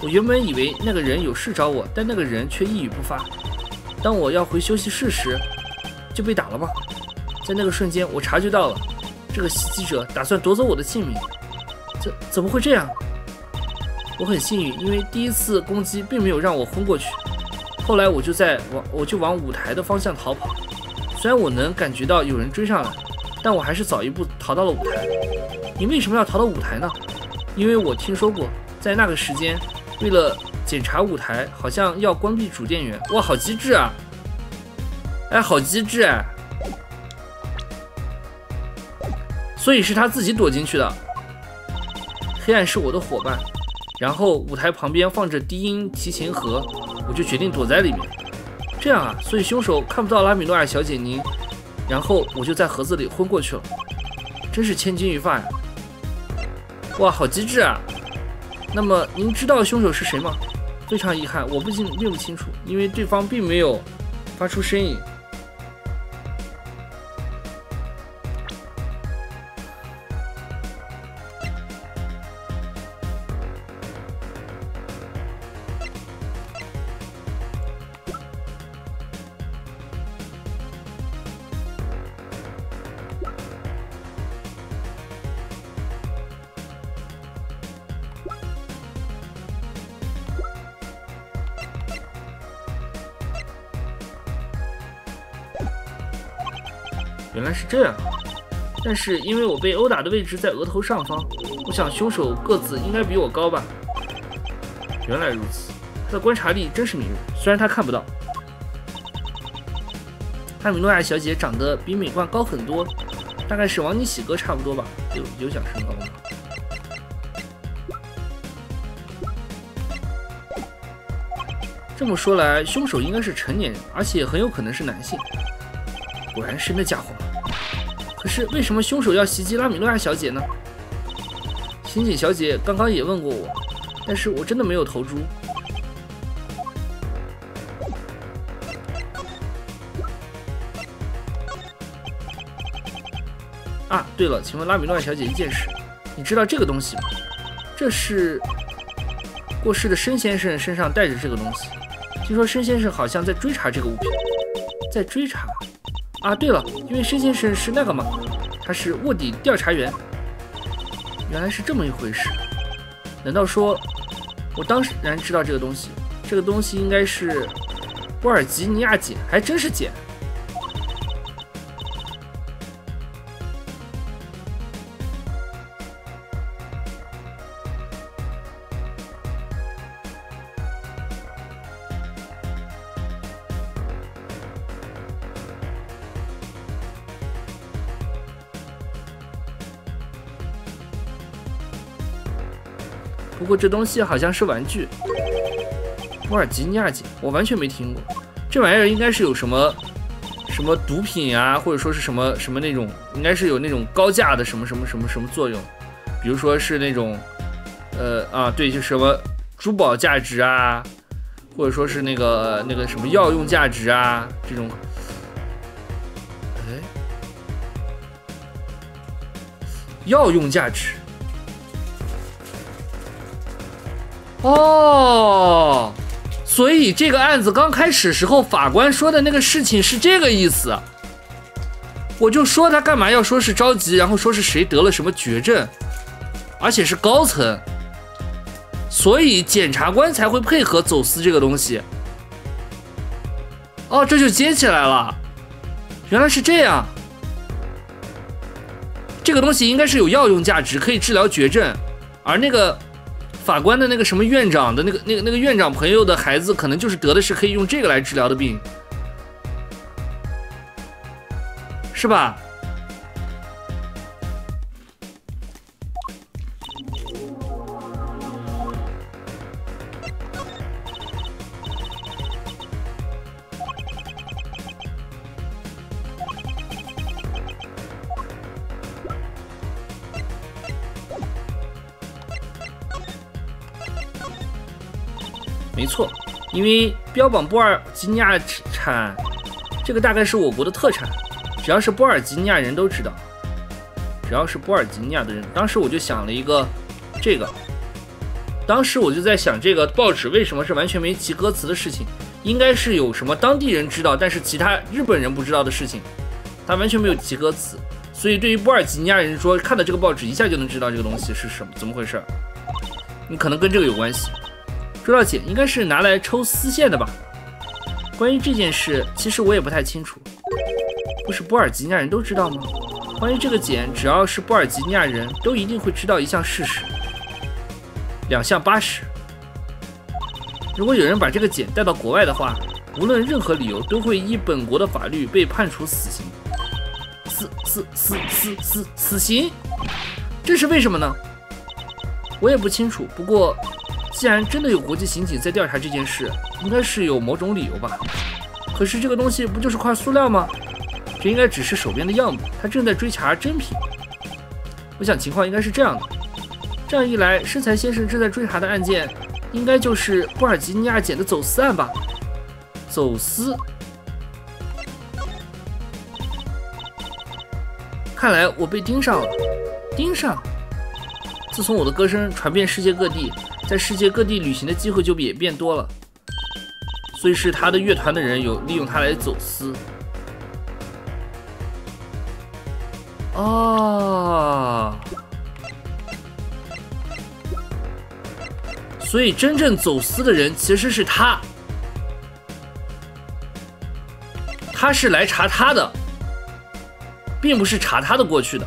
我原本以为那个人有事找我，但那个人却一语不发。当我要回休息室时，就被打了吗？在那个瞬间，我察觉到了，这个袭击者打算夺走我的性命。怎怎么会这样？我很幸运，因为第一次攻击并没有让我昏过去。后来我就在往我就往舞台的方向逃跑。虽然我能感觉到有人追上来，但我还是早一步逃到了舞台。你为什么要逃到舞台呢？因为我听说过，在那个时间，为了检查舞台，好像要关闭主电源。哇，好机智啊！哎，好机智哎！所以是他自己躲进去的。黑暗是我的伙伴。然后舞台旁边放着低音提琴盒，我就决定躲在里面。这样啊，所以凶手看不到拉米诺亚小姐您，然后我就在盒子里昏过去了。真是千钧一发呀！哇，好机智啊！那么您知道凶手是谁吗？非常遗憾，我不清并不清楚，因为对方并没有发出声音。但是因为我被殴打的位置在额头上方，我想凶手个子应该比我高吧。原来如此，他的观察力真是敏锐，虽然他看不到。艾米诺亚小姐长得比美冠高很多，大概是王尼喜哥差不多吧，有有奖身高吗？这么说来，凶手应该是成年人，而且很有可能是男性。果然是那家伙。可是为什么凶手要袭击拉米诺亚小姐呢？刑警小姐刚刚也问过我，但是我真的没有投猪。啊，对了，请问拉米诺亚小姐一件事，你知道这个东西吗？这是过世的申先生身上带着这个东西。听说申先生好像在追查这个物品，在追查。啊，对了，因为申先生是那个嘛，他是卧底调查员。原来是这么一回事。难道说，我当然知道这个东西，这个东西应该是波尔吉尼亚碱，还真是碱。这东西好像是玩具，波尔吉尼亚碱，我完全没听过。这玩意儿应该是有什么什么毒品啊，或者说是什么什么那种，应该是有那种高价的什么什么什么什么作用，比如说是那种，呃啊对，就什么珠宝价值啊，或者说是那个那个什么药用价值啊这种。哎，药用价值。哦，所以这个案子刚开始时候，法官说的那个事情是这个意思。我就说他干嘛要说是着急，然后说是谁得了什么绝症，而且是高层，所以检察官才会配合走私这个东西。哦，这就接起来了，原来是这样。这个东西应该是有药用价值，可以治疗绝症，而那个。法官的那个什么院长的那个那个那个院长朋友的孩子，可能就是得的是可以用这个来治疗的病，是吧？因为标榜波尔吉尼亚产，这个大概是我国的特产，只要是波尔吉尼亚人都知道。只要是波尔吉尼亚的人，当时我就想了一个这个，当时我就在想这个报纸为什么是完全没提歌词的事情，应该是有什么当地人知道，但是其他日本人不知道的事情，他完全没有提歌词。所以对于波尔吉尼亚人说，看到这个报纸一下就能知道这个东西是什么，怎么回事？你可能跟这个有关系。说到茧，应该是拿来抽丝线的吧？关于这件事，其实我也不太清楚。不是波尔吉尼亚人都知道吗？关于这个茧，只要是波尔吉尼亚人都一定会知道一项事实：两项八十。如果有人把这个茧带到国外的话，无论任何理由，都会依本国的法律被判处死刑。死死死死死死刑？这是为什么呢？我也不清楚。不过。既然真的有国际刑警在调查这件事，应该是有某种理由吧？可是这个东西不就是块塑料吗？这应该只是手边的样本，他正在追查真品。我想情况应该是这样的。这样一来，身材先生正在追查的案件，应该就是布尔吉尼亚茧的走私案吧？走私？看来我被盯上了。盯上？自从我的歌声传遍世界各地。在世界各地旅行的机会就也变多了，所以是他的乐团的人有利用他来走私。啊，所以真正走私的人其实是他，他是来查他的，并不是查他的过去的。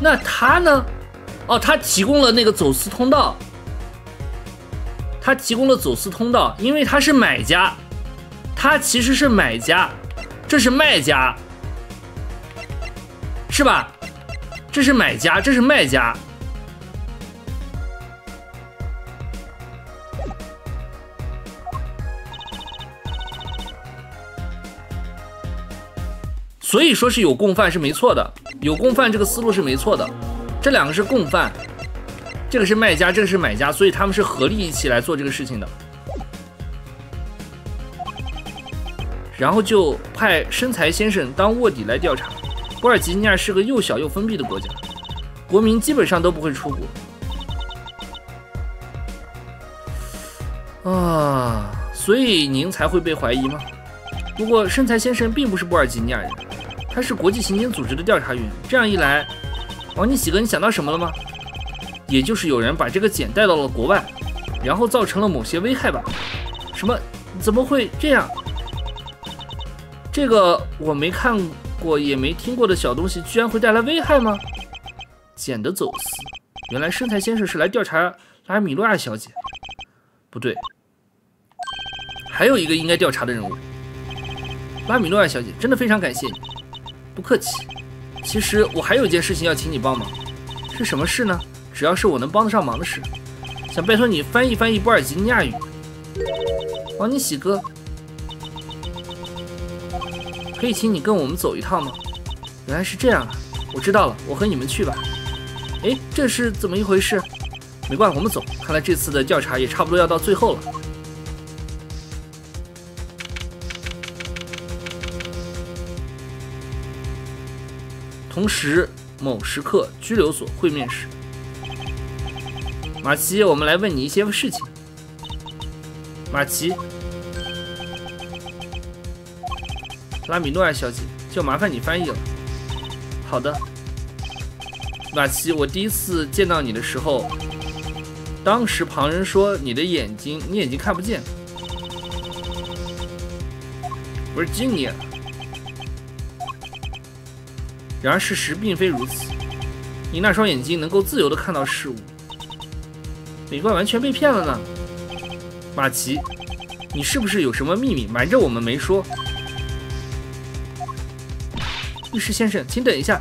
那他呢？哦，他提供了那个走私通道，他提供了走私通道，因为他是买家，他其实是买家，这是卖家，是吧？这是买家，这是卖家，所以说是有共犯是没错的。有共犯这个思路是没错的，这两个是共犯，这个是卖家，这个是买家，所以他们是合力一起来做这个事情的。然后就派身材先生当卧底来调查。波尔吉尼亚是个又小又封闭的国家，国民基本上都不会出国啊，所以您才会被怀疑吗？不过身材先生并不是波尔吉尼亚人。他是国际刑警组织的调查员，这样一来，王尼喜哥，你想到什么了吗？也就是有人把这个茧带到了国外，然后造成了某些危害吧？什么？怎么会这样？这个我没看过也没听过的小东西，居然会带来危害吗？茧的走私，原来身材先生是来调查拉米洛亚小姐。不对，还有一个应该调查的人物，拉米洛亚小姐，真的非常感谢你。不客气，其实我还有一件事情要请你帮忙，是什么事呢？只要是我能帮得上忙的事，想拜托你翻译翻译波尔吉尼亚语。王尼喜哥，可以请你跟我们走一趟吗？原来是这样啊，我知道了，我和你们去吧。哎，这是怎么一回事？没关系，我们走。看来这次的调查也差不多要到最后了。同时，某时刻拘留所会面时，马奇，我们来问你一些事情。马奇，拉米诺亚小姐，就麻烦你翻译了。好的，马奇，我第一次见到你的时候，当时旁人说你的眼睛，你眼睛看不见，不是今年。然而事实并非如此，你那双眼睛能够自由地看到事物。美冠完全被骗了呢。马奇，你是不是有什么秘密瞒着我们没说？律师先生，请等一下，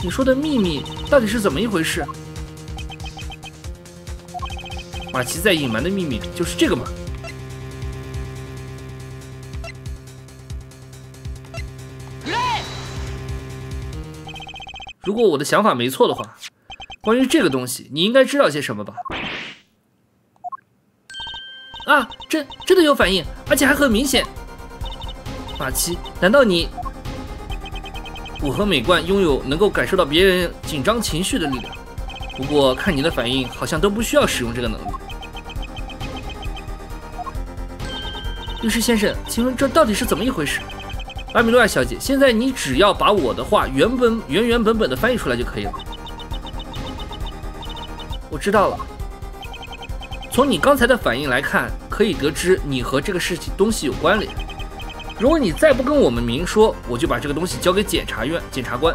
你说的秘密到底是怎么一回事？马奇在隐瞒的秘密就是这个吗？如果我的想法没错的话，关于这个东西，你应该知道些什么吧？啊，真真的有反应，而且还很明显。马七，难道你？我和美冠拥有能够感受到别人紧张情绪的力量。不过看你的反应，好像都不需要使用这个能力。律师先生，请问这到底是怎么一回事？拉米洛亚小姐，现在你只要把我的话原本原原本本的翻译出来就可以了。我知道了。从你刚才的反应来看，可以得知你和这个事情东西有关联。如果你再不跟我们明说，我就把这个东西交给检察院检察官，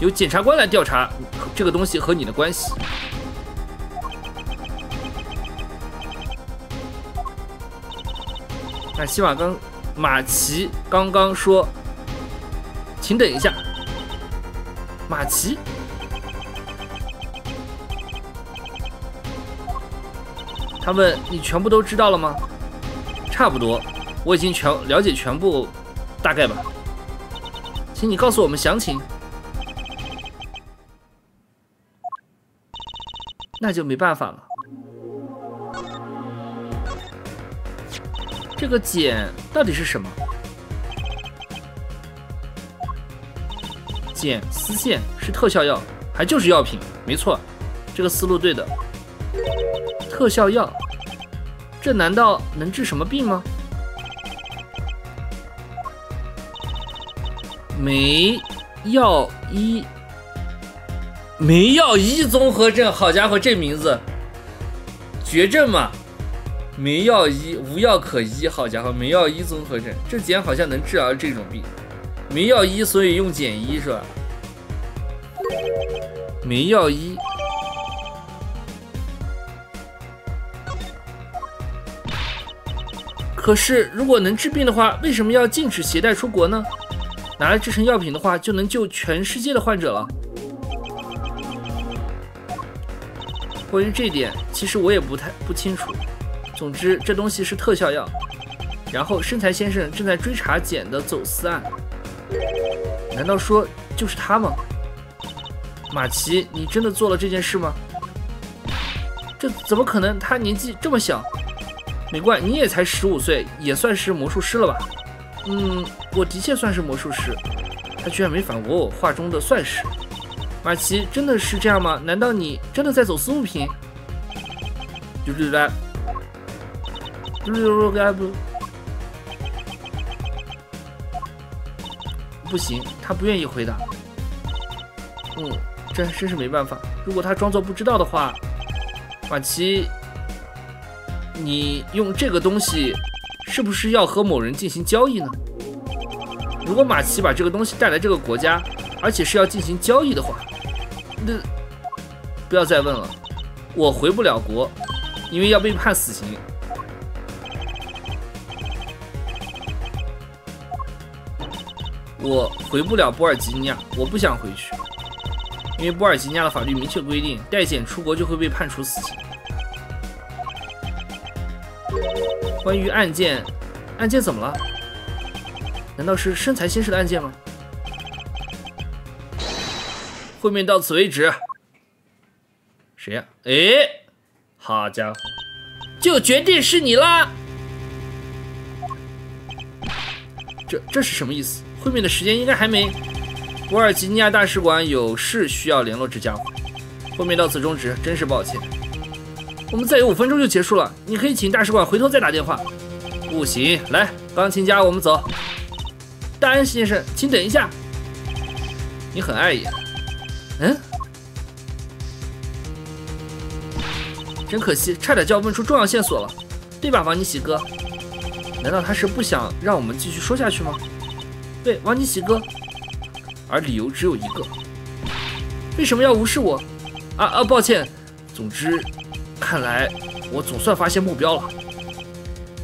由检察官来调查这个东西和你的关系。那西瓦刚马奇刚刚说，请等一下，马奇。他问你全部都知道了吗？差不多，我已经全了解全部，大概吧。请你告诉我们详情。那就没办法了。这个碱到底是什么？碱丝线是特效药，还就是药品？没错，这个思路对的。特效药，这难道能治什么病吗？梅药医，梅药医综合症，好家伙，这名字绝症嘛！没药医无药可医，好家伙，没药医综合症，这碱好像能治疗这种病。没药医，所以用碱医是吧？没药医。可是，如果能治病的话，为什么要禁止携带出国呢？拿来制成药品的话，就能救全世界的患者了。关于这点，其实我也不太不清楚。总之，这东西是特效药。然后，身材先生正在追查简的走私案。难道说就是他吗？马奇，你真的做了这件事吗？这怎么可能？他年纪这么小。没怪，你也才十五岁，也算是魔术师了吧？嗯，我的确算是魔术师。他居然没反驳我话中的算是。马奇，真的是这样吗？难道你真的在走私物品？就这来，就这来不？不行，他不愿意回答。嗯，这真是没办法。如果他装作不知道的话，马奇。你用这个东西是不是要和某人进行交易呢？如果马奇把这个东西带来这个国家，而且是要进行交易的话，那不要再问了，我回不了国，因为要被判死刑。我回不了波尔吉尼亚，我不想回去，因为波尔吉尼亚的法律明确规定，代检出国就会被判处死刑。关于案件，案件怎么了？难道是身材先生的案件吗？会面到此为止。谁呀？哎，好家伙，就决定是你啦！这这是什么意思？会面的时间应该还没。波尔吉尼亚大使馆有事需要联络这家伙。会面到此终止，真是抱歉。我们再有五分钟就结束了，你可以请大使馆回头再打电话。不行，来，钢琴家，我们走。大恩先生，请等一下。你很碍眼。嗯？真可惜，差点就要问出重要线索了，对吧，王尼喜哥？难道他是不想让我们继续说下去吗？对，王尼喜哥。而理由只有一个。为什么要无视我？啊啊，抱歉。总之。看来我总算发现目标了，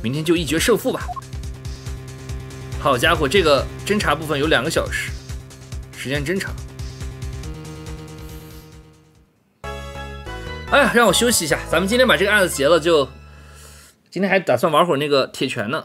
明天就一决胜负吧。好家伙，这个侦查部分有两个小时，时间真长。哎呀，让我休息一下，咱们今天把这个案子结了，就今天还打算玩会儿那个铁拳呢。